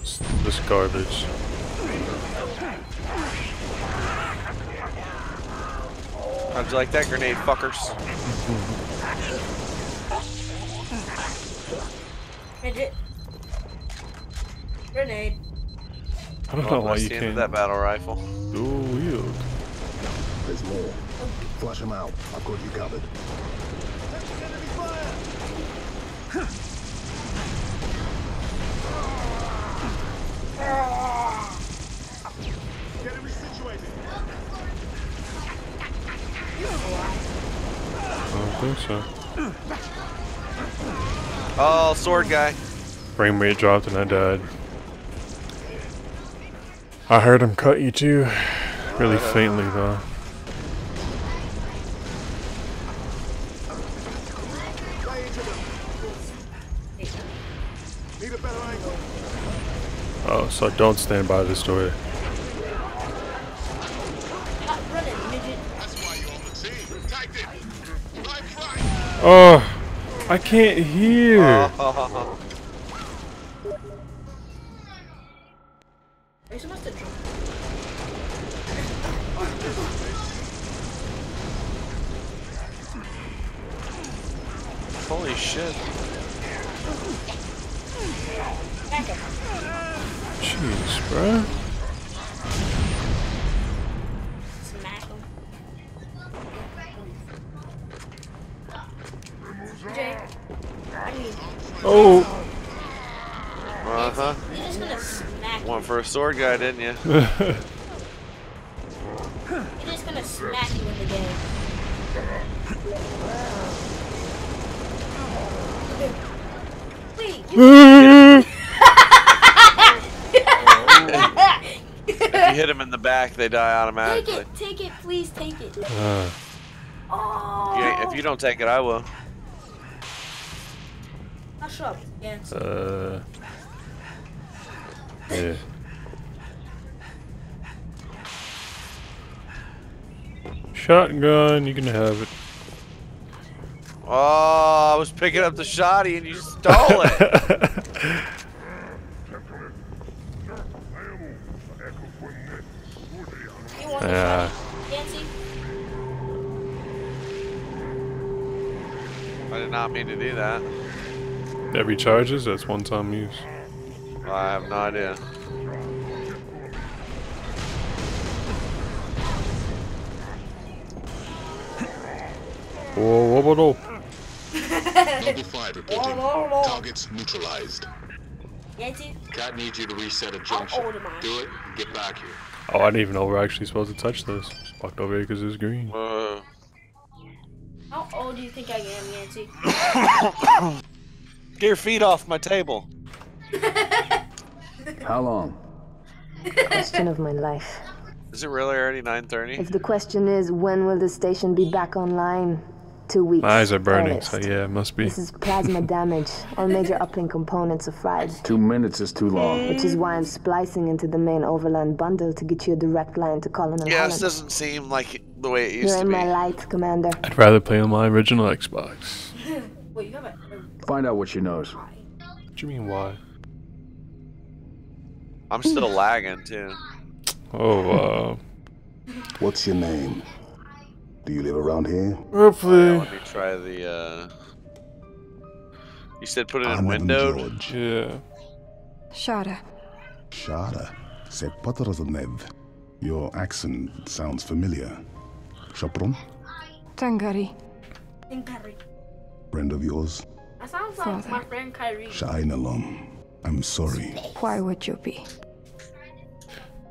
Speaker 1: s- this garbage.
Speaker 4: How'd you like that grenade, fuckers?
Speaker 11: Midget. Grenade.
Speaker 1: I don't
Speaker 4: Oh,
Speaker 1: know why you
Speaker 4: the end of
Speaker 1: can't.
Speaker 4: that battle rifle.
Speaker 1: Dual wield.
Speaker 10: There's more. Flush them out. I've got you covered.
Speaker 1: I don't think so.
Speaker 4: Oh, sword guy.
Speaker 1: Frame rate dropped and I died. I heard him cut you too. Really faintly though. Oh, so don't stand by this door.
Speaker 11: Stop running, midget.
Speaker 1: Oh, I can't hear.
Speaker 4: sword guy, didn't you?
Speaker 11: You're just gonna smack you in the game. Wait, you
Speaker 4: if you hit him in the back, they die
Speaker 11: take
Speaker 4: automatically.
Speaker 11: it, take it, please take it.
Speaker 1: Uh,
Speaker 11: Oh,
Speaker 4: Yeah, if you don't take it, I will.
Speaker 11: hush up, Gans.
Speaker 1: uh. Yeah. Shotgun, you can have it.
Speaker 4: Oh, I was picking up the shotty and you stole it.
Speaker 1: Yeah.
Speaker 11: the shot, Yancy?
Speaker 4: I did not mean to do that.
Speaker 1: That recharges, that's one time use.
Speaker 4: I have no idea.
Speaker 1: Whoa, whoa, whoa, whoa.
Speaker 5: Noble 5 reporting.
Speaker 11: Whoa, whoa, whoa.
Speaker 5: Targets neutralized.
Speaker 11: Yancy?
Speaker 8: Kat needs you to reset a
Speaker 11: How
Speaker 8: junction.
Speaker 11: old am I?
Speaker 8: Do it. Get back here.
Speaker 1: Oh, I didn't even know we're actually supposed to touch this. Just walked over here because it's green.
Speaker 4: Uh,
Speaker 11: How old do you think I am, Yancy?
Speaker 4: get your feet off my table.
Speaker 15: How long?
Speaker 12: Question of my life.
Speaker 4: Is it really already 9:30?
Speaker 12: If the question is when will the station be back online, two weeks.
Speaker 1: My eyes are burning,
Speaker 12: earliest.
Speaker 1: so yeah, it must be.
Speaker 12: This is plasma damage. All major uplink components are fried.
Speaker 15: Two minutes is too long.
Speaker 12: Which is why I'm splicing into the main overland bundle to get you a direct line to Colin and
Speaker 4: Yeah,
Speaker 12: Holland.
Speaker 4: this doesn't seem like the way it used
Speaker 12: You're
Speaker 4: to
Speaker 12: in
Speaker 4: be.
Speaker 12: my light, Commander.
Speaker 1: I'd rather play on my original Xbox.
Speaker 11: Wait, you have a.
Speaker 15: Find out what she knows.
Speaker 1: What do you mean, why?
Speaker 4: I'm still lagging too.
Speaker 1: Oh, uh.
Speaker 10: What's your name? Do you live around here?
Speaker 1: Hopefully.
Speaker 4: Let me try the. uh... You said put it in
Speaker 10: Ahmed
Speaker 4: windowed.
Speaker 10: George.
Speaker 1: Yeah.
Speaker 14: Shara.
Speaker 10: Shara. C'est Nev. Your accent sounds familiar. Shopron?
Speaker 14: Tangari.
Speaker 11: And Kyrie.
Speaker 10: Friend of yours?
Speaker 11: That sounds like my friend Kyrie.
Speaker 10: Shainalom. I'm sorry.
Speaker 14: Why would you be?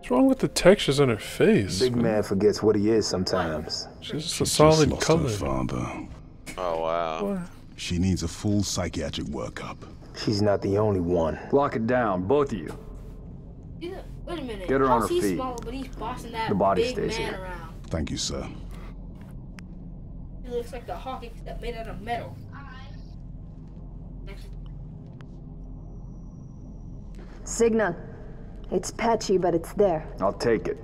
Speaker 1: What's wrong with the textures on her face?
Speaker 7: Big man forgets what he is sometimes.
Speaker 1: She's just
Speaker 10: She
Speaker 1: a solid
Speaker 10: lost
Speaker 1: color.
Speaker 10: Her father.
Speaker 4: Oh wow.
Speaker 10: She needs a full psychiatric workup.
Speaker 7: She's not the only one.
Speaker 15: Lock it down, both of you.
Speaker 11: Yeah, Wait a minute.
Speaker 15: Get her on her
Speaker 11: he
Speaker 15: feet.
Speaker 11: small, but he's bossing that
Speaker 15: The body
Speaker 11: big
Speaker 15: stays
Speaker 11: man
Speaker 15: here.
Speaker 11: around.
Speaker 10: Thank you, sir.
Speaker 11: He looks like the hockey that made out of metal.
Speaker 12: Signal. It's patchy, but it's there.
Speaker 15: I'll take it.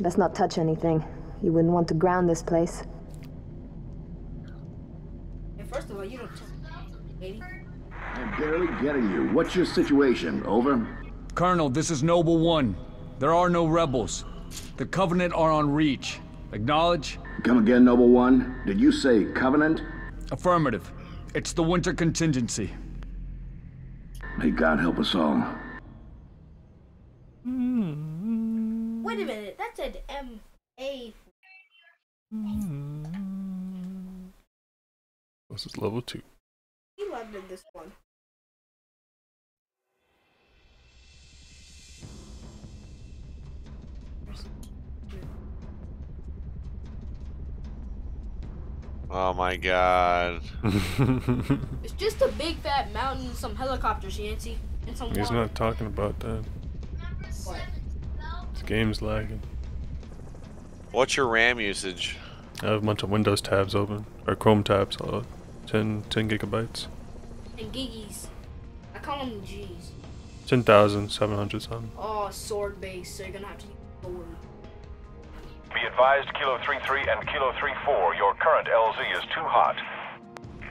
Speaker 12: Best not touch anything. You wouldn't want to ground this place.
Speaker 11: And first of all, you don't touch lady.
Speaker 16: I'm barely getting you. What's your situation? Over?
Speaker 17: Colonel, this is Noble One. There are no rebels. The Covenant are on Reach.
Speaker 15: Acknowledge.
Speaker 16: Come again, Noble One? Did you say Covenant?
Speaker 15: Affirmative. It's the winter contingency.
Speaker 16: May God help us all. Mm-hmm.
Speaker 11: Wait a minute, that said M A. Mm-hmm.
Speaker 1: This is level two.
Speaker 11: He loved in this one.
Speaker 4: Oh my god.
Speaker 11: It's just a big fat mountain, some helicopters, Yancy, and some
Speaker 1: He's
Speaker 11: water.
Speaker 1: not talking about that.
Speaker 11: What?
Speaker 1: This game's lagging.
Speaker 4: What's your RAM usage?
Speaker 1: I have a bunch of Windows tabs open, or Chrome tabs, uh, 10, 10 gigabytes.
Speaker 11: And giggies. I call them G's.
Speaker 1: 10,700 something.
Speaker 11: Oh, sword base, so you're gonna have to use sword.
Speaker 17: Be advised, Kilo 3-3 and Kilo 3-4, your current LZ is too hot.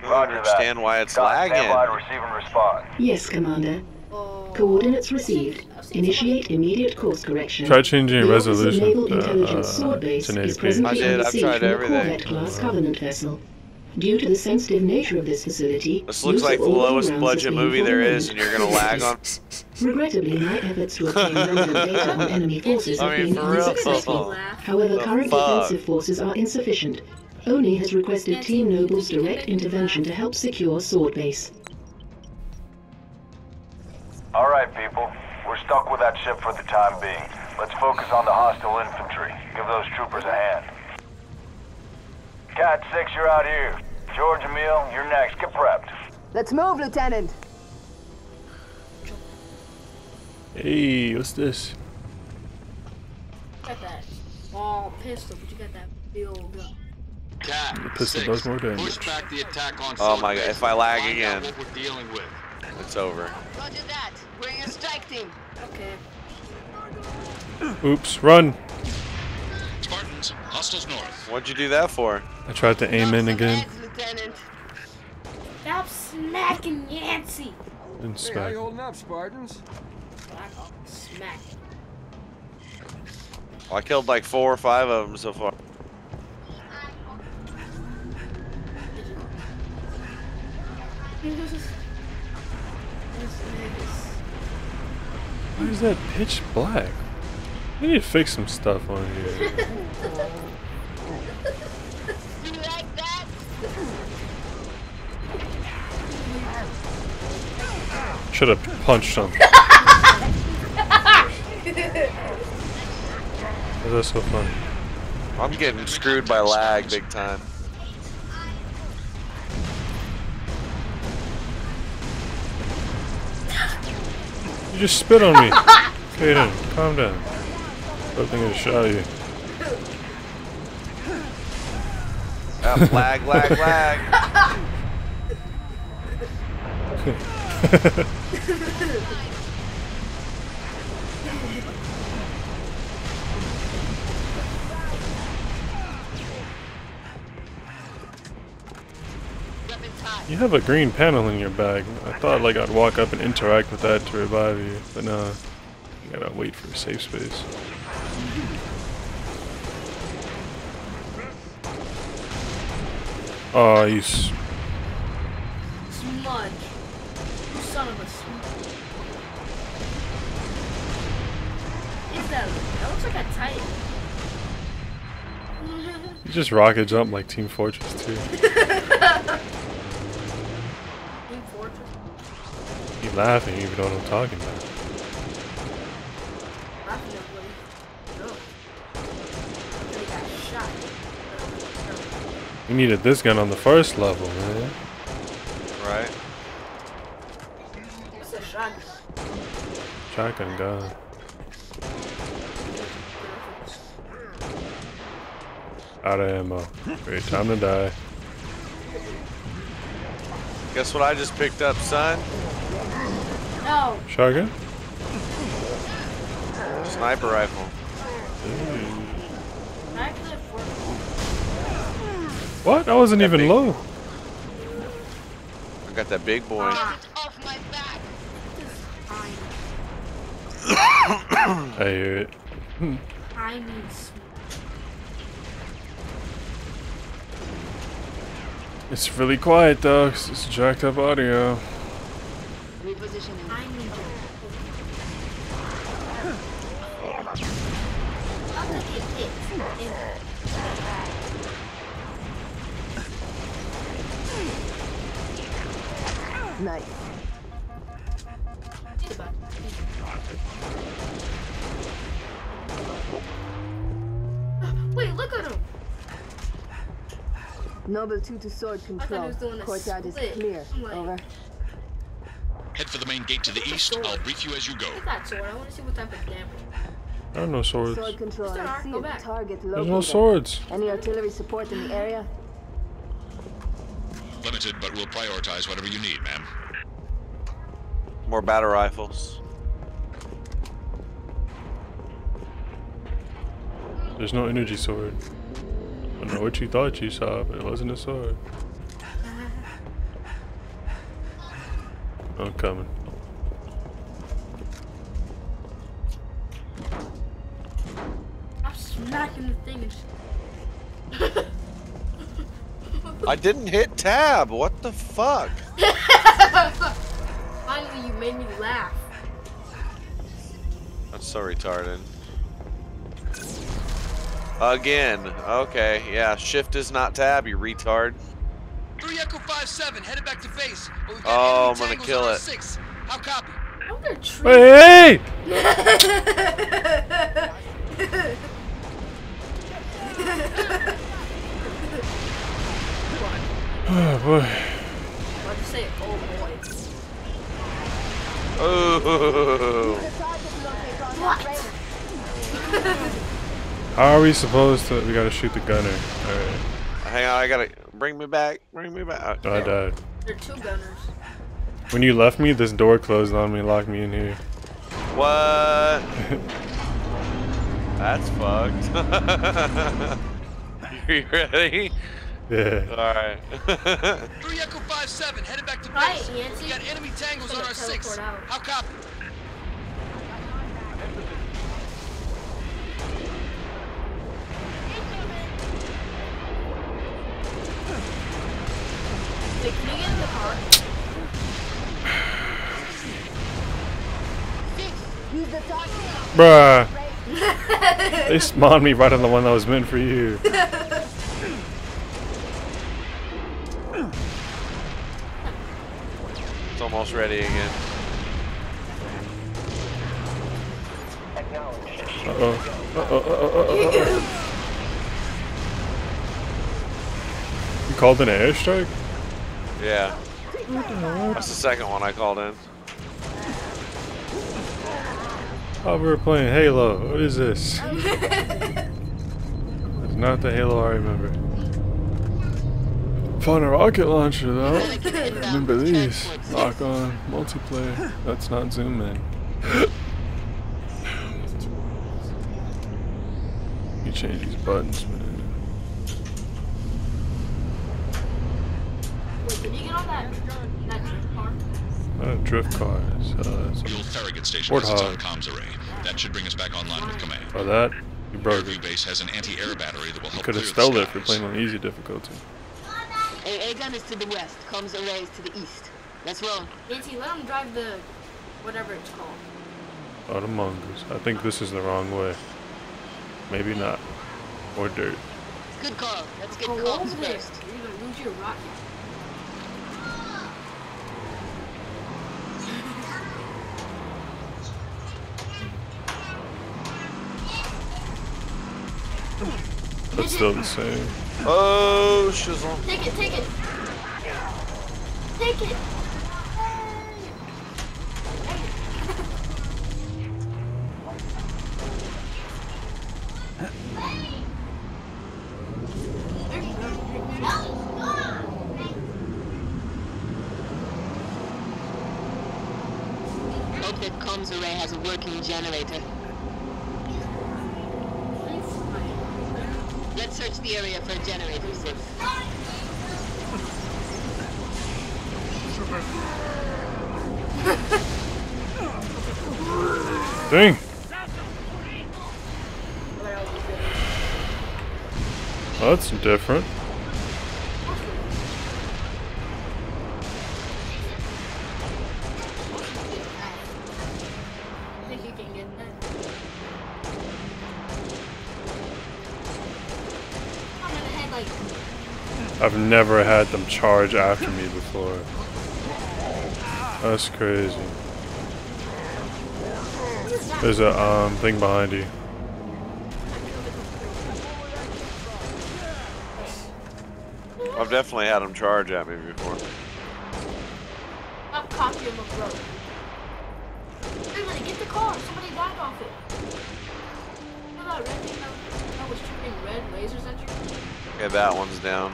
Speaker 4: I don't understand why it's
Speaker 17: Stand by
Speaker 4: lagging.
Speaker 17: receive and.
Speaker 18: Yes, Commander.
Speaker 11: Oh.
Speaker 18: Coordinates received. Initiate immediate course correction.
Speaker 1: Try changing your
Speaker 18: the
Speaker 1: resolution
Speaker 18: Naval
Speaker 1: to,
Speaker 18: Intelligence
Speaker 1: uh,
Speaker 18: sword base is
Speaker 1: 1080p.
Speaker 18: presently
Speaker 4: I did, I've tried everything.
Speaker 18: Corvette-class Covenant vessel. Due to the sensitive nature of this facility,
Speaker 4: This looks like the lowest budget movie there
Speaker 18: for the
Speaker 4: is, and you're gonna lag on.
Speaker 18: Regrettably, my efforts to obtain relevant data on enemy forces have
Speaker 4: I mean,
Speaker 18: been unsuccessful. However,
Speaker 4: The
Speaker 18: current
Speaker 4: fuck?
Speaker 18: defensive forces are insufficient. ONI has requested Team Noble's direct intervention to help secure Sword Base.
Speaker 17: All right, people. We're stuck with that ship for the time being. Let's focus on the hostile infantry. Give those troopers a hand. Kat 6, you're out here. George Emile, you're next. Get prepped.
Speaker 12: Let's move, Lieutenant.
Speaker 1: Hey, what's this?
Speaker 11: got that small pistol, but you got that big old gun.
Speaker 8: Kat,
Speaker 1: The pistol
Speaker 8: six,
Speaker 1: does more damage.
Speaker 8: push back the attack on
Speaker 4: Oh my god, if I lag
Speaker 8: and find out
Speaker 4: again.
Speaker 8: what we're dealing with.
Speaker 4: It's over.
Speaker 6: Roger that. We're your strike team.
Speaker 11: Okay.
Speaker 1: Oops, run!
Speaker 9: Spartans, hostiles north.
Speaker 4: What'd you do that for?
Speaker 1: I tried to aim in again.
Speaker 6: Lieutenant.
Speaker 11: Stop smacking Yancy.
Speaker 1: Didn't
Speaker 19: Hey, how you holding up, Spartans?
Speaker 11: I smack.
Speaker 4: Well, I killed like four or five of them so far.
Speaker 1: Why is that pitch black? We need to fix some stuff on here.
Speaker 6: You like that?
Speaker 1: Should have punched something. Why is that so funny?
Speaker 4: I'm getting screwed by lag big time.
Speaker 1: You just spit on me. Kaden, calm down. I'm gonna shot you.
Speaker 4: Ah, lag, lag, lag.
Speaker 1: You have a green panel in your bag. I thought like I'd walk up and interact with that to revive you, but no. You gotta wait for a safe space. Oh, you s-
Speaker 11: Smudge. You son of a smudge. Is that? That looks like a titan.
Speaker 1: you just rocket jump like Team Fortress 2. You laughing, even what I'm talking about.
Speaker 11: Laughing at what he- No. He got shot.
Speaker 1: You needed this gun on the first level, man.
Speaker 4: Right.
Speaker 11: What's a shotgun?
Speaker 1: Shotgun gun. Out of ammo. Great time to die.
Speaker 4: Guess what I just picked up, son? Oh.
Speaker 11: No.
Speaker 1: Shotgun?
Speaker 4: Sniper rifle.
Speaker 1: What? I wasn't that even big. low.
Speaker 4: I got that big boy.
Speaker 1: I hear it.
Speaker 11: I need smoke.
Speaker 1: It's really quiet though, it's jacked up audio.
Speaker 6: Repositioning.
Speaker 11: I need you. I'll take it hit.
Speaker 12: Nice.
Speaker 11: Wait, look at him.
Speaker 12: Noble 2 to sword control.
Speaker 11: was
Speaker 12: Courtyard is clear.
Speaker 11: Like-
Speaker 12: Over.
Speaker 9: Head for the main gate to the east. I'll brief you as you go.
Speaker 11: That sword. I want to see what type of damage.
Speaker 1: I have no swords.
Speaker 12: Sword control.
Speaker 11: Mr.
Speaker 12: I
Speaker 11: Hart,
Speaker 12: see a target
Speaker 1: There's no swords.
Speaker 12: Any artillery support in the area?
Speaker 9: Limited, but we'll prioritize whatever you need, ma'am.
Speaker 4: More battle rifles.
Speaker 1: There's no energy sword. I don't know what you thought you saw, but it wasn't a sword. I'm coming.
Speaker 11: I'm smacking the thing
Speaker 4: I didn't hit tab. What the fuck?
Speaker 11: Finally, you made me laugh.
Speaker 4: I'm so retarded. Again. Okay. Yeah. Shift is not tab. You retard.
Speaker 19: 3 Echo 5-7, headed back to base. But we've got
Speaker 4: Oh, I'm gonna kill it.
Speaker 19: Six. How copy?
Speaker 11: I'm gonna treat.
Speaker 1: Hey! Oh boy.
Speaker 11: Why'd you say, oh boy?
Speaker 4: Oh.
Speaker 11: What?
Speaker 1: How are we supposed to? We gotta shoot the gunner. Alright.
Speaker 4: Hang on. I gotta bring me back. Bring me back.
Speaker 1: I died.
Speaker 11: They're two gunners.
Speaker 1: When you left me, this door closed on me, locked me in here.
Speaker 4: What? That's fucked. you ready?
Speaker 1: Yeah.
Speaker 4: Alright.
Speaker 19: 3 Echo 5-7, headed back to
Speaker 11: Right,
Speaker 19: base.
Speaker 11: Yancy.
Speaker 19: We've got enemy tangles on our 6.
Speaker 11: teleport out.
Speaker 19: How copy?
Speaker 11: Wait, can you get in the car?
Speaker 12: Use the target.
Speaker 1: Bruh. they spawned me right on the one that was meant for you.
Speaker 4: It's almost ready again.
Speaker 1: Uh-oh. Uh-oh, uh-oh, uh-oh, uh-oh. You called an airstrike?
Speaker 4: Yeah. That's the second one I called in.
Speaker 1: Oh, we were playing Halo. What is this? It's not the Halo I remember. Found a rocket launcher though. Remember these? Lock on, multiplayer. That's not zoom in. you change these buttons, man.
Speaker 11: Wait, can you get on that, that drift car?
Speaker 1: Not drift car. Uh, it's
Speaker 9: The
Speaker 1: a
Speaker 9: old Farragut station has its own
Speaker 1: Warthog.
Speaker 9: comms array. That should bring us back online with command.
Speaker 1: Oh, that? You broke it.
Speaker 9: base has an anti-air battery that will help
Speaker 1: could
Speaker 9: clear
Speaker 1: have
Speaker 9: the
Speaker 1: stole it for
Speaker 9: skies.
Speaker 1: playing on easy difficulty.
Speaker 6: A, A gun is to the west, comms array is to the east. Let's roll.
Speaker 11: Nancy, let him drive the, whatever it's called.
Speaker 1: Oh, the mongoose. I think this is the wrong way. Maybe not. Or dirt.
Speaker 6: Good call. Let's get
Speaker 11: Go
Speaker 6: comms first.
Speaker 11: You're gonna lose your rocket.
Speaker 1: But still the same.
Speaker 4: Oh, shizzle.
Speaker 11: Take it, take it. Take it.
Speaker 6: Hope that comms array has a working generator. Let's search the area for generator, Six.
Speaker 1: Dang! Oh, that's different. I've never had them charge after me before. That's crazy. There's a um thing behind you.
Speaker 4: I've definitely had them charge at me before.
Speaker 11: Stop copying my brother. Everybody, get the car. Somebody died off it. You know that red thing that, that was shooting red lasers at you?
Speaker 4: Okay, that one's down.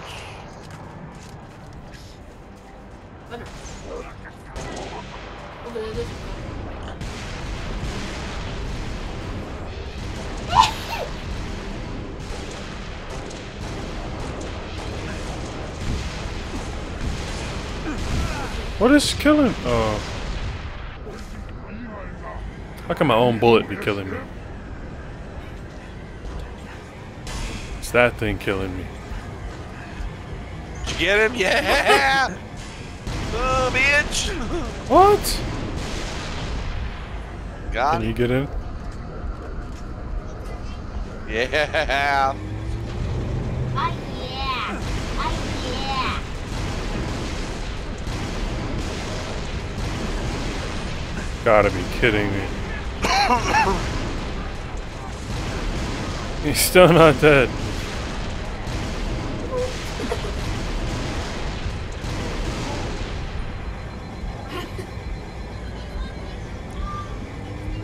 Speaker 1: What is killing? Oh. How can my own bullet be killing me? It's that thing killing me.
Speaker 4: Did you get him? Yeah! oh, bitch!
Speaker 1: What?
Speaker 4: Got
Speaker 1: Can
Speaker 4: him.
Speaker 1: you get in?
Speaker 4: Yeah!
Speaker 1: Gotta be kidding me. He's still not dead.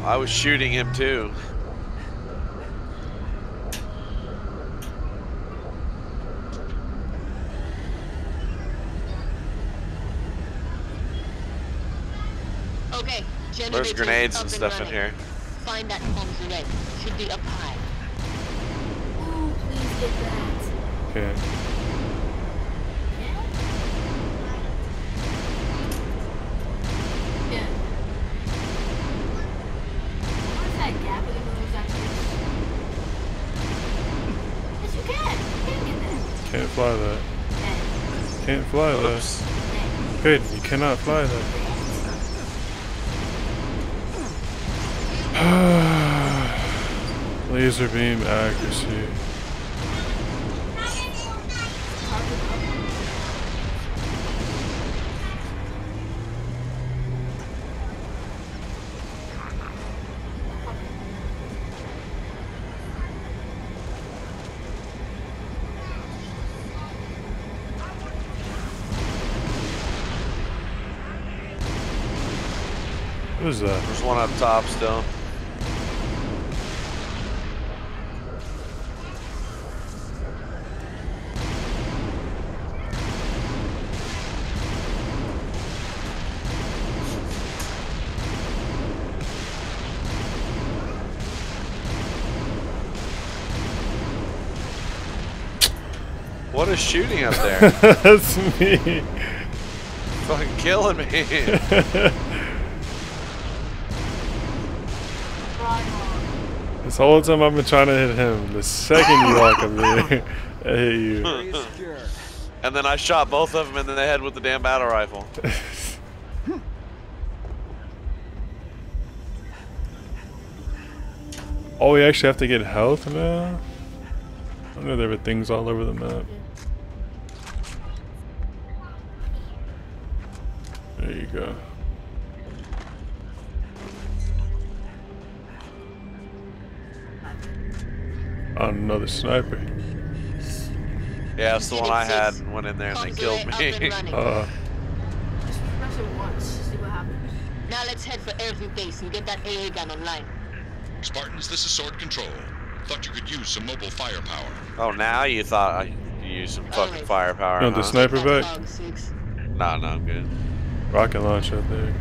Speaker 4: I was shooting him too.
Speaker 6: Okay,
Speaker 4: There's grenades and stuff in here.
Speaker 6: Find that bomb's red. Should be up high.
Speaker 11: Ooh, please get that.
Speaker 1: Okay.
Speaker 11: Yeah. What's that gap in the middle of Yes, you can. You can get that.
Speaker 1: Can't fly that. Can't fly that. Good, you cannot fly that. Laser beam accuracy. What is that?
Speaker 4: There's one up top still. Is shooting up there?
Speaker 1: That's me.
Speaker 4: Fucking killing me.
Speaker 1: This whole time I've been trying to hit him. The second you walk up here, I hit you.
Speaker 4: and then I shot both of them in the head with the damn battle rifle.
Speaker 1: Oh, we actually have to get health now? I know there were things all over the map. Go. Another sniper.
Speaker 4: Yeah, that's the one I had and went in there and they killed me.
Speaker 1: Uh,
Speaker 11: Just press it once. See what happens.
Speaker 6: Now let's head for Airview Base and get that AA gun online.
Speaker 9: Spartans, this is Sword Control. Thought you could use some mobile firepower.
Speaker 4: oh, now you thought I could use some fucking firepower.
Speaker 1: You want the sniper back?
Speaker 6: Dog six.
Speaker 4: No, no, I'm good.
Speaker 1: Rocket launch out there.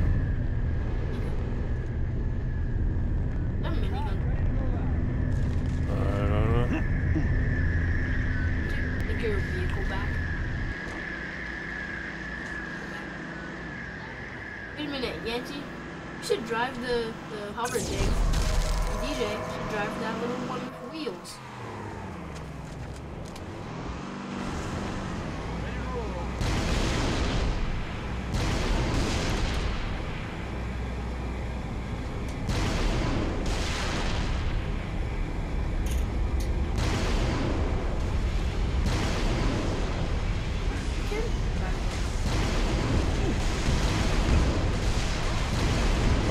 Speaker 11: Drive the, the hover jig. DJ should drive that little one with wheels.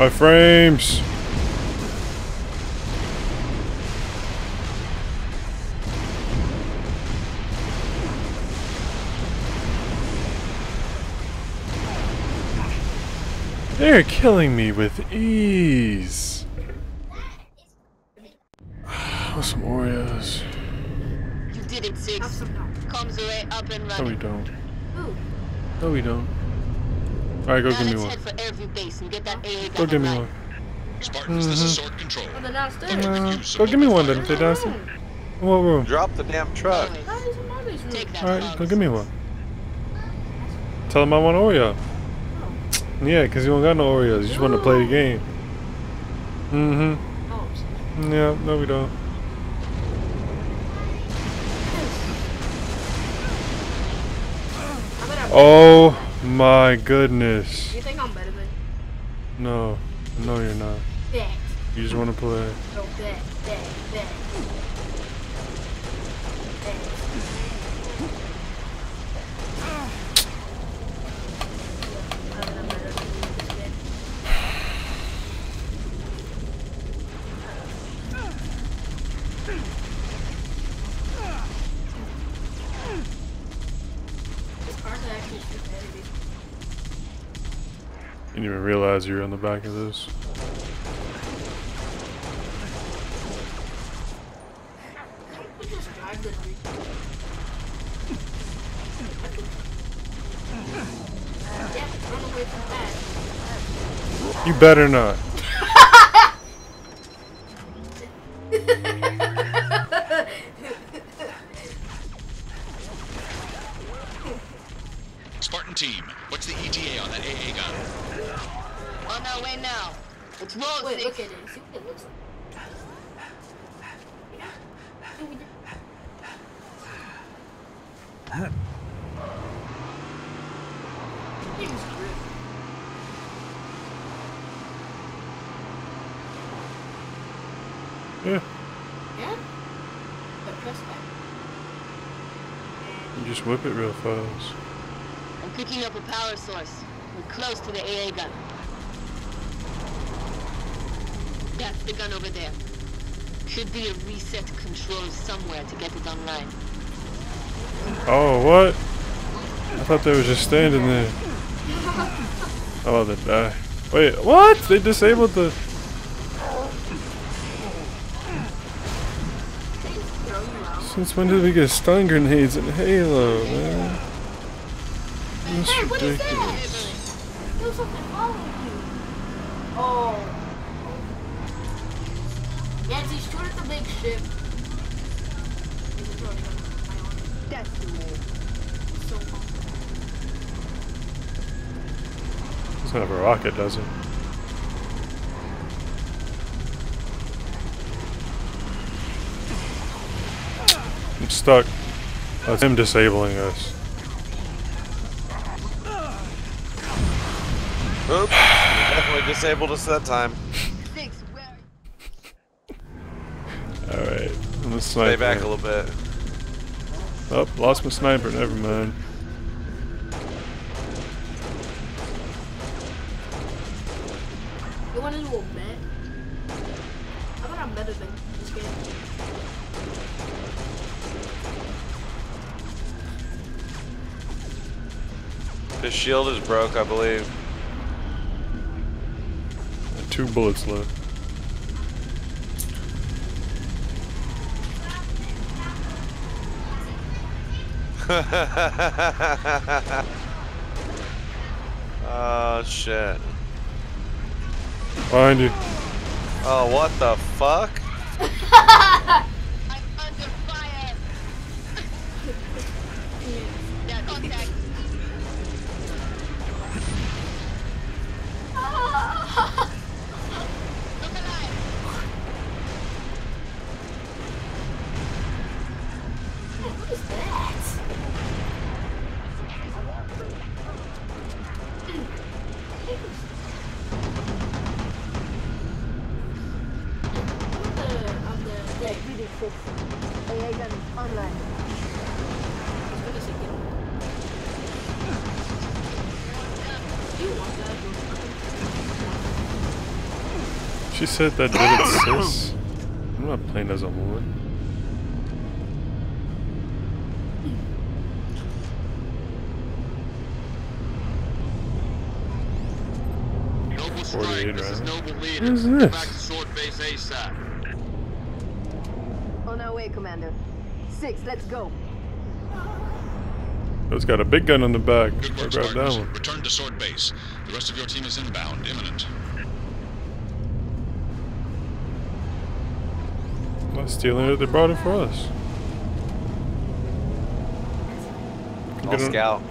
Speaker 1: My frames. They're killing me with ease. With some Oreos.
Speaker 6: You did it, Six. Comms array up and
Speaker 1: No, we don't.
Speaker 11: Ooh.
Speaker 1: No, we don't. Alright, go
Speaker 6: now
Speaker 1: give me
Speaker 6: let's
Speaker 1: one.
Speaker 6: head for Airview Base and get that AA
Speaker 1: Go
Speaker 6: gun
Speaker 1: give me one.
Speaker 9: Spartans, this is
Speaker 1: Mhm.
Speaker 9: Sword Control.
Speaker 11: Oh, they're downstairs.
Speaker 1: Uh, go give me one then if they're downstairs. In What room?
Speaker 4: Drop the damn truck.
Speaker 1: Alright, go give me one. Tell them I want Oreo. Yeah, because you don't got no Oreos. You just want to play the game. Mm-hmm. Yeah, no we don't. Oh my goodness.
Speaker 11: You think I'm better than
Speaker 1: No. No, you're not.
Speaker 11: that?
Speaker 1: You just want to play.
Speaker 11: No, that, that, that.
Speaker 1: Didn't even realize you were on the back of this. You better not.
Speaker 9: Spartan team, what's the ETA on that AA gun?
Speaker 6: On our way now. Let's roll,
Speaker 11: Wait,
Speaker 6: Six.
Speaker 11: look at it. See what it looks like. Thing's good.
Speaker 1: Yeah,
Speaker 11: Yeah? But press that.
Speaker 1: you just whip it real fast.
Speaker 6: I'm picking up a power source. We're close to the AA gun. That's the gun over there. Should be a reset control somewhere to get it online.
Speaker 1: Oh, what? I thought they were just standing there. I'm about to die. Wait, what? They disabled the... Since when did we get stun grenades in Halo, man? That's
Speaker 11: Hey, what is
Speaker 1: ridiculous.
Speaker 11: that? There was something you. Oh. Yeah, he's shoot at the big ship. That's the way. So fun.
Speaker 1: Doesn't have a rocket, does it? I'm stuck. That's him disabling us.
Speaker 4: Oops. Definitely disabled us that time.
Speaker 1: Alright, I'm a
Speaker 4: Stay
Speaker 1: sniper.
Speaker 4: back a little bit.
Speaker 1: Oh, lost my sniper, never mind.
Speaker 4: Shield is broke, I believe.
Speaker 1: Two bullets left.
Speaker 4: oh shit.
Speaker 1: Behind you.
Speaker 4: Oh, what the fuck?
Speaker 1: She said that didn't sis. I'm not playing as a woman.
Speaker 8: Noble
Speaker 1: 48
Speaker 8: strike. This is. Noble leader.
Speaker 1: this?
Speaker 8: back to sword base ASAP.
Speaker 12: On oh, our way, Commander. Six, let's go.
Speaker 1: It's got a big gun on the back.
Speaker 5: Good work,
Speaker 1: grab that
Speaker 5: Spartans.
Speaker 1: one.
Speaker 5: Return to Sword Base. The rest of your team is inbound, imminent.
Speaker 1: I'm stealing it. They brought it for us.
Speaker 4: All
Speaker 1: Get
Speaker 4: scout.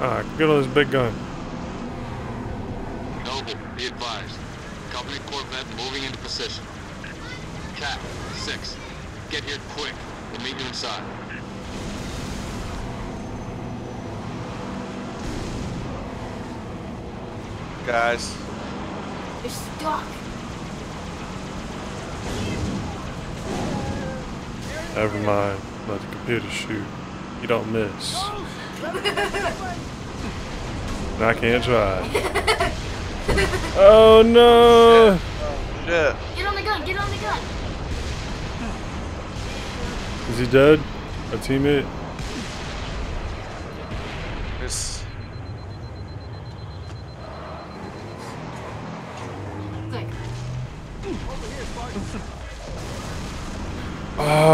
Speaker 1: Ah, get on this big gun.
Speaker 8: Noble, be advised. Covenant Corvette moving into position. Cap, six. Get here quick. We'll meet you inside.
Speaker 4: Guys.
Speaker 11: You're stuck.
Speaker 1: Never mind. Let the computer shoot. You don't miss. And I can't try. oh no!
Speaker 4: Shit.
Speaker 11: Get on the gun, get on the gun.
Speaker 1: Is he dead? A teammate?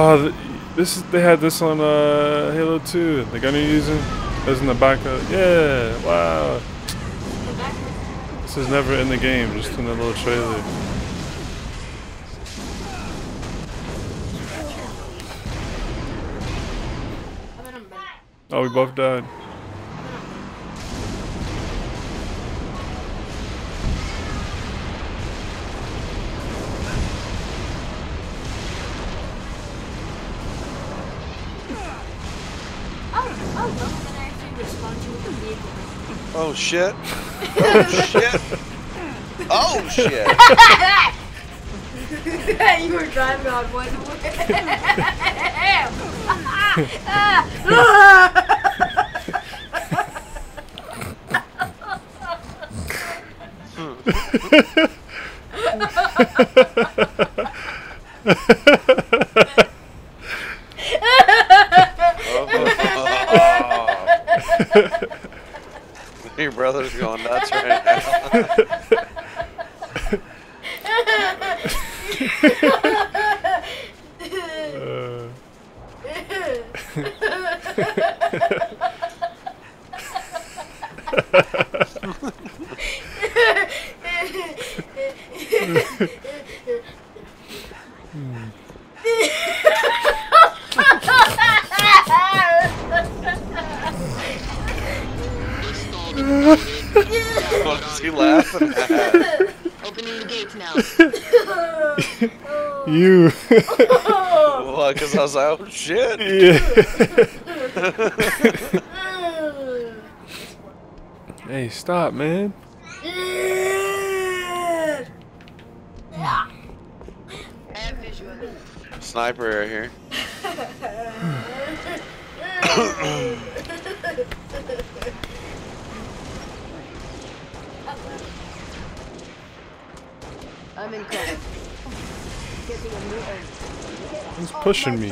Speaker 1: Oh, th- this is they had this on uh, Halo 2. The gun you're using is in the backup. Yeah, wow. This is never in the game, just in the little trailer. Oh, we both died.
Speaker 4: Shit. Oh shit. Oh shit.
Speaker 11: you were driving on one
Speaker 4: Your What? Because I was like, oh shit.
Speaker 1: hey, stop, man.
Speaker 4: Sniper right here.
Speaker 12: I'm in cover. Getting a new end.
Speaker 1: Who's pushing me?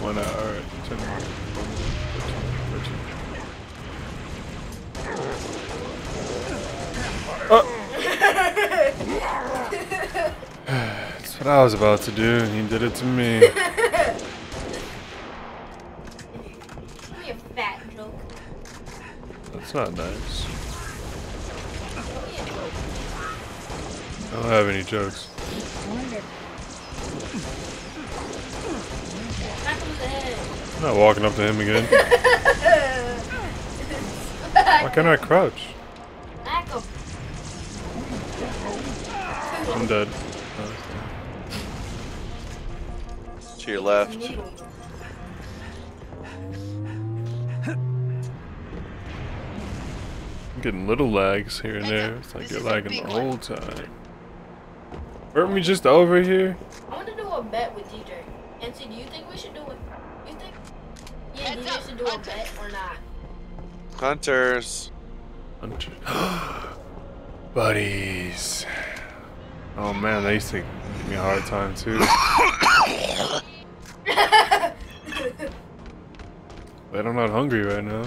Speaker 1: One uh, hour. Alright, ten more. That's what I was about to do, he did it to me.
Speaker 11: Give me a fat joke.
Speaker 1: That's not nice. I don't have any jokes. I'm not walking up to him again. Why can't I crouch? I'm dead.
Speaker 4: To your left.
Speaker 1: I'm getting little lags here and there. It's like you're lagging the whole time. Weren't we just over here?
Speaker 11: I want to do a bet with DJ. Nancy, do you think we should do it? You think? Yeah, DJ should do a bet or not?
Speaker 4: Hunters.
Speaker 1: Hunter. Buddies. Oh man, they used to give me a hard time too. but I'm not hungry right now.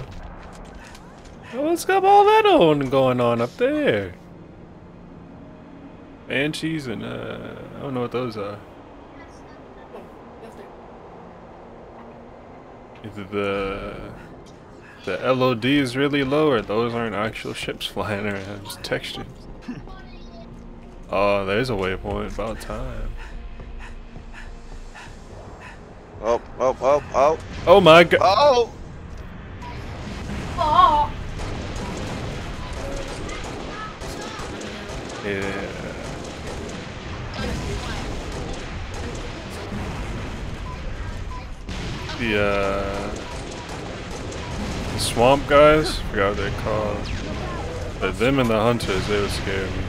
Speaker 1: What's got all that on going on up there? Banshees and uh, I don't know what those are. Either the the LOD is really low or those aren't actual ships flying around, just textures. Oh, there's a waypoint, about time.
Speaker 4: Oh, oh, oh, oh.
Speaker 1: Oh my god.
Speaker 4: Oh!
Speaker 11: Oh.
Speaker 1: Yeah. The uh the swamp guys, forgot what they're called. But them and the hunters, they would scare me.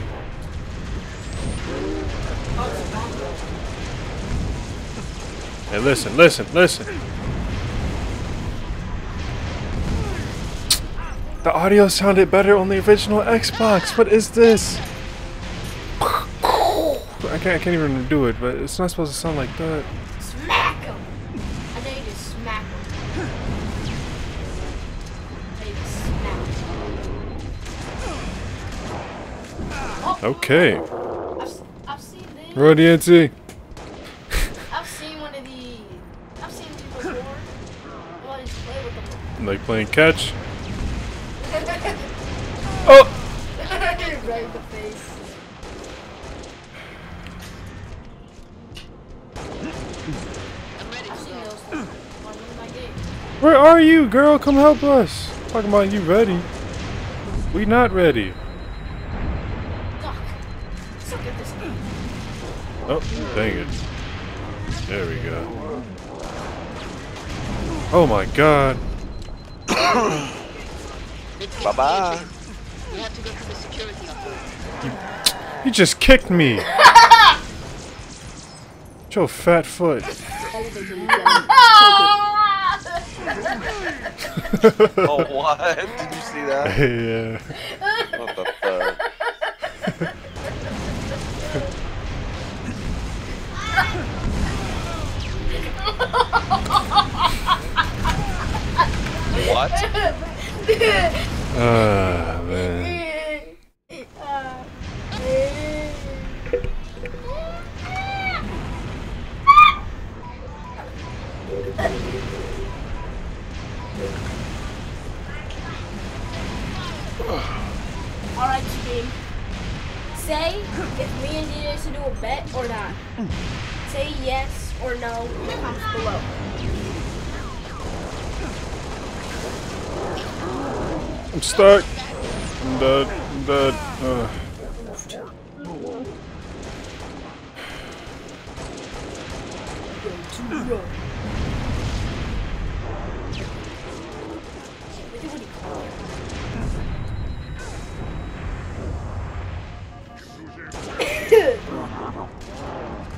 Speaker 1: Hey listen, listen, listen. The audio sounded better on the original Xbox. What is this? I can't, I can't even do it, but it's not supposed to sound like that.
Speaker 11: Smack him. I think you just smack him. I think smack him. Oh.
Speaker 1: Okay.
Speaker 11: I've, s- I've seen this.
Speaker 1: Roy DNC.
Speaker 11: I've seen one of these. I've seen these before. I wanted to play with them.
Speaker 1: Like playing catch. Oh!
Speaker 11: right in the face. I've seen those on one of my games.
Speaker 1: Where are you, girl? Come help us. Talking about you ready. We not ready.
Speaker 11: Suck. Suck at this game.
Speaker 1: Oh, dang it. There we go. Oh my god.
Speaker 4: Bye bye.
Speaker 6: We have to go to the security office.
Speaker 1: You just kicked me. With your fat foot.
Speaker 4: Oh, oh, what? Did you see that?
Speaker 1: yeah.
Speaker 4: What the fuck? What?
Speaker 1: Ah, man. Stuck. I'm dead. I'm dead. Uh.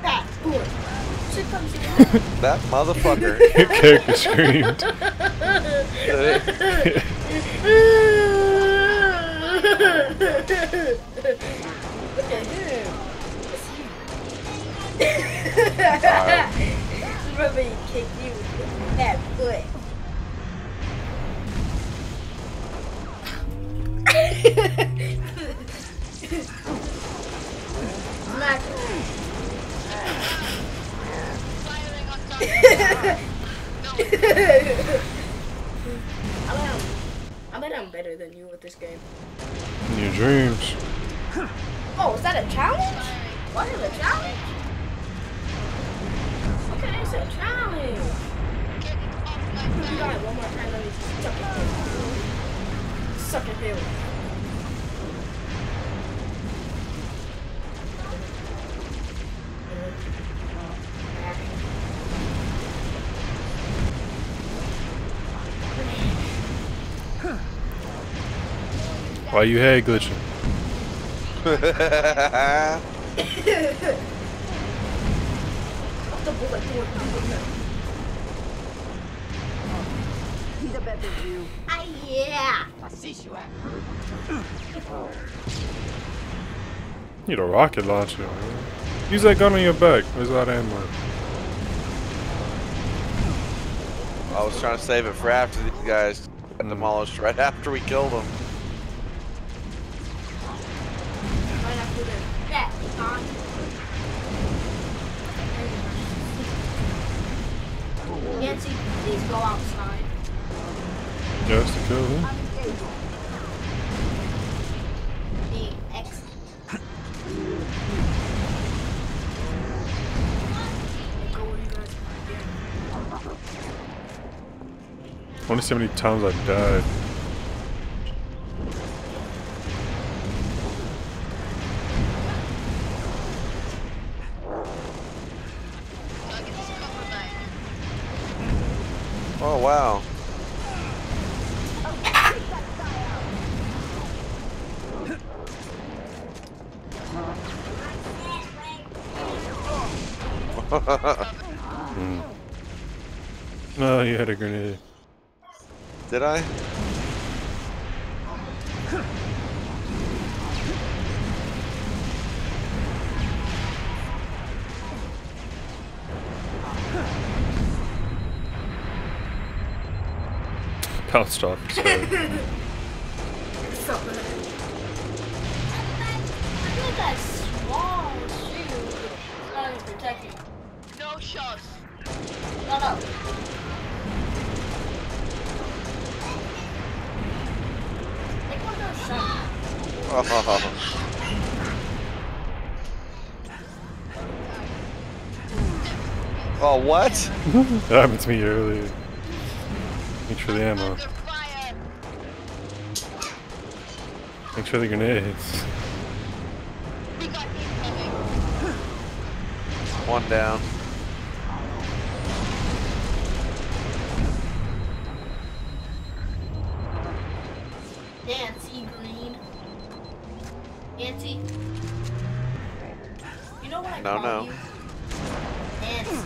Speaker 11: That boy. Shit comes in.
Speaker 4: That motherfucker.
Speaker 1: Your character screamed.
Speaker 11: Remember he kicked you with that foot. Smack I bet I'm, I bet I'm better than you with this game.
Speaker 1: In your dreams.
Speaker 11: Oh, is that a challenge?
Speaker 1: Why you head glitching?
Speaker 20: He's a.
Speaker 1: Need a rocket launcher. Use that gun on your back. Where's that ammo?
Speaker 4: I was trying to save it for after these guys got demolished right after we killed them.
Speaker 1: See how many times I've died.
Speaker 4: Oh wow.
Speaker 1: Mm. No, you had a grenade.
Speaker 11: Is not even protecting.
Speaker 6: No shots.
Speaker 11: No, no. Like one of those shots.
Speaker 4: Oh, what?
Speaker 1: that happened to me earlier. Thanks for the ammo. Thanks for the grenades.
Speaker 4: One down.
Speaker 11: Nancy Green. Nancy. You know what I
Speaker 4: No,
Speaker 11: call
Speaker 4: no.
Speaker 11: you? Nancy.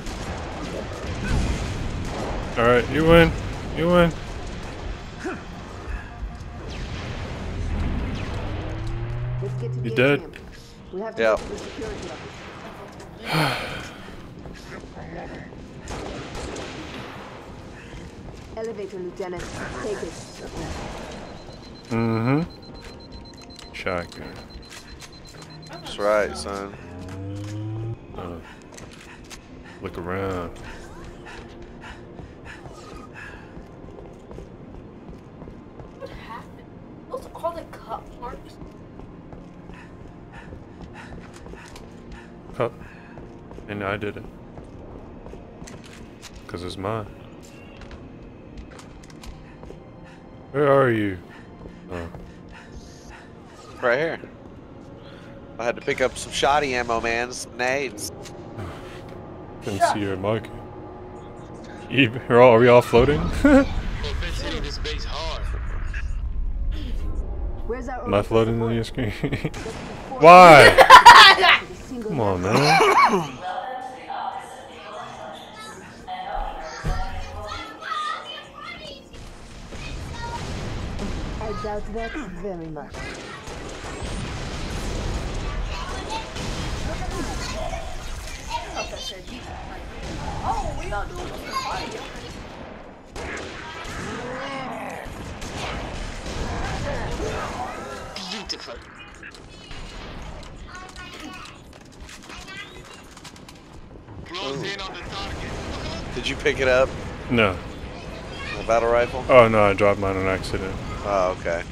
Speaker 1: Alright, you win. You win.
Speaker 20: Security office. Elevator, Lieutenant. Take it.
Speaker 1: Mm-hmm. Shotgun.
Speaker 4: That's right, son.
Speaker 1: Uh, look around.
Speaker 11: What happened? Those are the cut marks.
Speaker 1: Cup. And I did it. Because it's mine. Where are you? Oh.
Speaker 4: Right here. I had to pick up some shoddy ammo, man. Some nades.
Speaker 1: Didn't see your mark. You, are, all, are we all floating?
Speaker 8: hitting this base hard.
Speaker 20: Where's
Speaker 1: Am I floating on your screen? Why? Come on, man.
Speaker 20: doubt that very much.
Speaker 11: I thought that said you. Like, oh, we don't do it.
Speaker 6: Beautiful.
Speaker 8: Close in on the target.
Speaker 4: Did you pick it up?
Speaker 1: No.
Speaker 4: The battle rifle?
Speaker 1: Oh no, I dropped mine on accident.
Speaker 4: Oh, okay.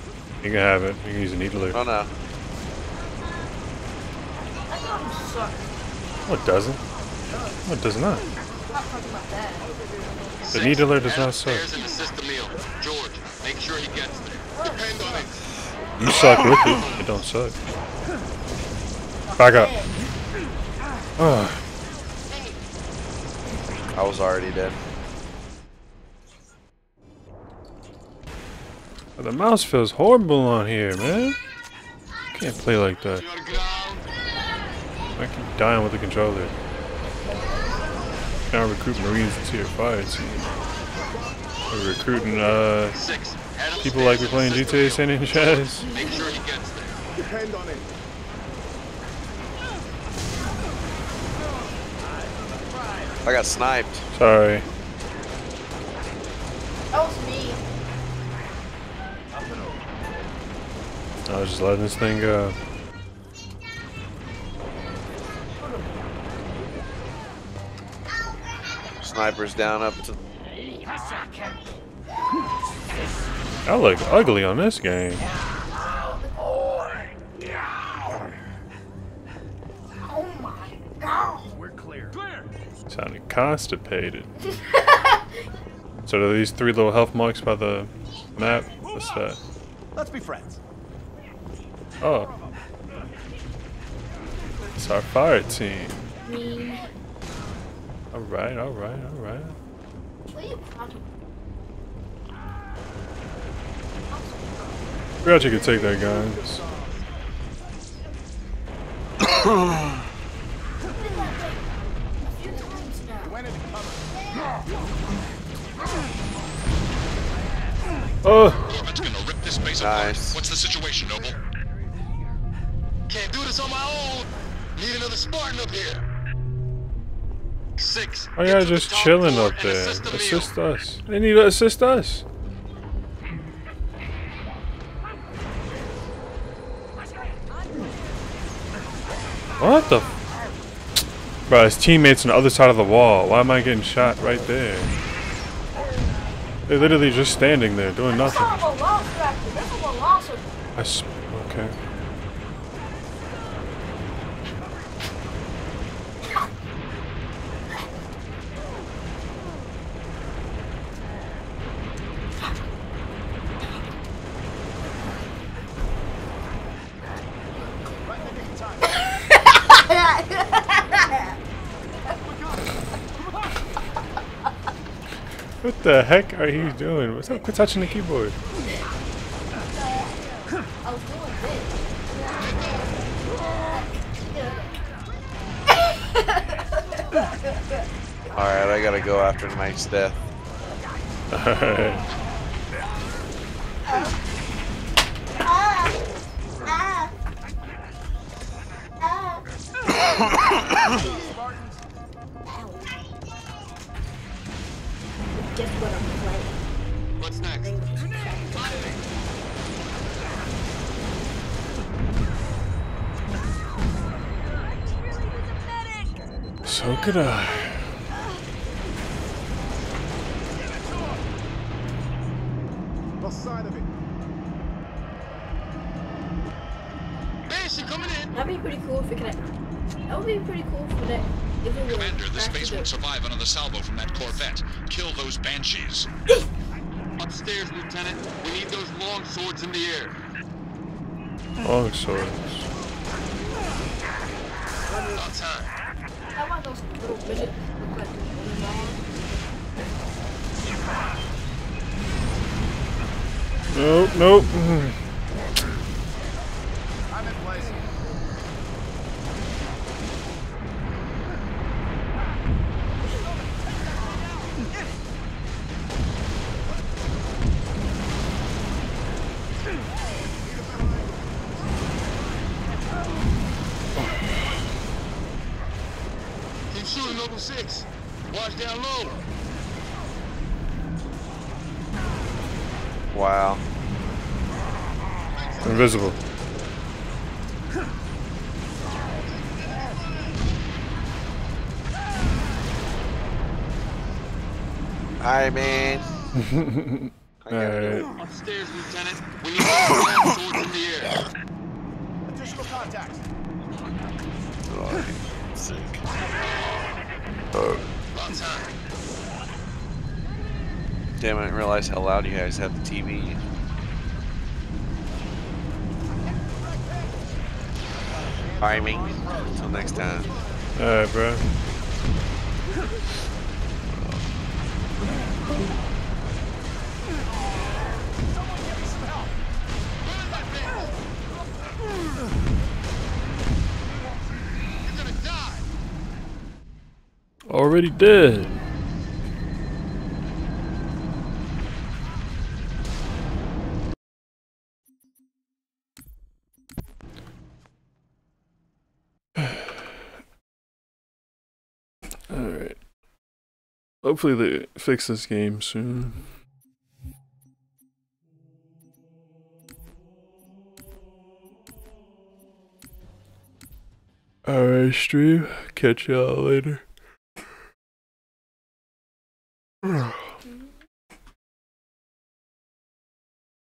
Speaker 1: You can have it. You can use a needler.
Speaker 4: Oh no.
Speaker 11: I thought you suck.
Speaker 1: What doesn't? What does not?
Speaker 11: I'm talking about that.
Speaker 1: The needler does not suck.
Speaker 8: Upstairs in the system meal. George, make sure he gets there. Depend on it.
Speaker 1: You suck with it. It don't suck. Back up. Oh,
Speaker 4: I was already dead.
Speaker 1: The mouse feels horrible on here, man. Can't play like that. I keep dying with the controller. Now recruit Marines to your fire team. We're recruiting uh, people like we're playing GTA San Andreas.
Speaker 8: Make sure he gets there.
Speaker 10: Depend on it.
Speaker 4: I got sniped.
Speaker 1: Sorry.
Speaker 11: That was me.
Speaker 1: I was just letting this thing go.
Speaker 4: Snipers down up to.
Speaker 1: I look ugly on this game. Oh my god.
Speaker 2: We're clear. Clear.
Speaker 1: Sounded constipated. so are these three little health marks by the map? What's that?
Speaker 2: Let's be friends.
Speaker 1: Oh. It's our fire team.
Speaker 11: Me.
Speaker 1: Alright, alright, alright.
Speaker 11: What are you talking
Speaker 1: Forgot you could take that, guys. Oh!
Speaker 5: Corvettes gonna rip this base
Speaker 4: Nice.
Speaker 5: apart. What's the situation, Noble?
Speaker 8: Can't do this on my own. Need another Spartan up here. Six.
Speaker 1: Oh yeah, just chilling up there. Assist us. They need to assist us. What the? Bro, his teammates on the other side of the wall. Why am I getting shot right there? They're literally just standing there doing nothing.
Speaker 11: That's not a velociraptor. That's a velociraptor.
Speaker 1: I s okay. What the heck are you doing? What's up? Quit touching the keyboard.
Speaker 11: I was doing
Speaker 4: Alright, I gotta go after Mike's death.
Speaker 1: Alright.
Speaker 11: Guess what I'm playing?
Speaker 8: What's next?
Speaker 1: So could I.
Speaker 10: Lost sight of it.
Speaker 8: Base, you coming in?
Speaker 11: That'd be pretty cool if we could. That would be pretty cool for that. If it was
Speaker 5: Commander, this
Speaker 11: back to
Speaker 5: base
Speaker 11: the-
Speaker 5: won't survive another salvo from that Corvette. Kill those banshees.
Speaker 8: Upstairs, Lieutenant. We need those long swords in the air.
Speaker 1: Long swords.
Speaker 8: About time.
Speaker 11: How about those little midget look like?
Speaker 1: Nope, nope. Already dead. Alright. Hopefully they fix this game soon. Alright, stream. Catch y'all later. Ugh.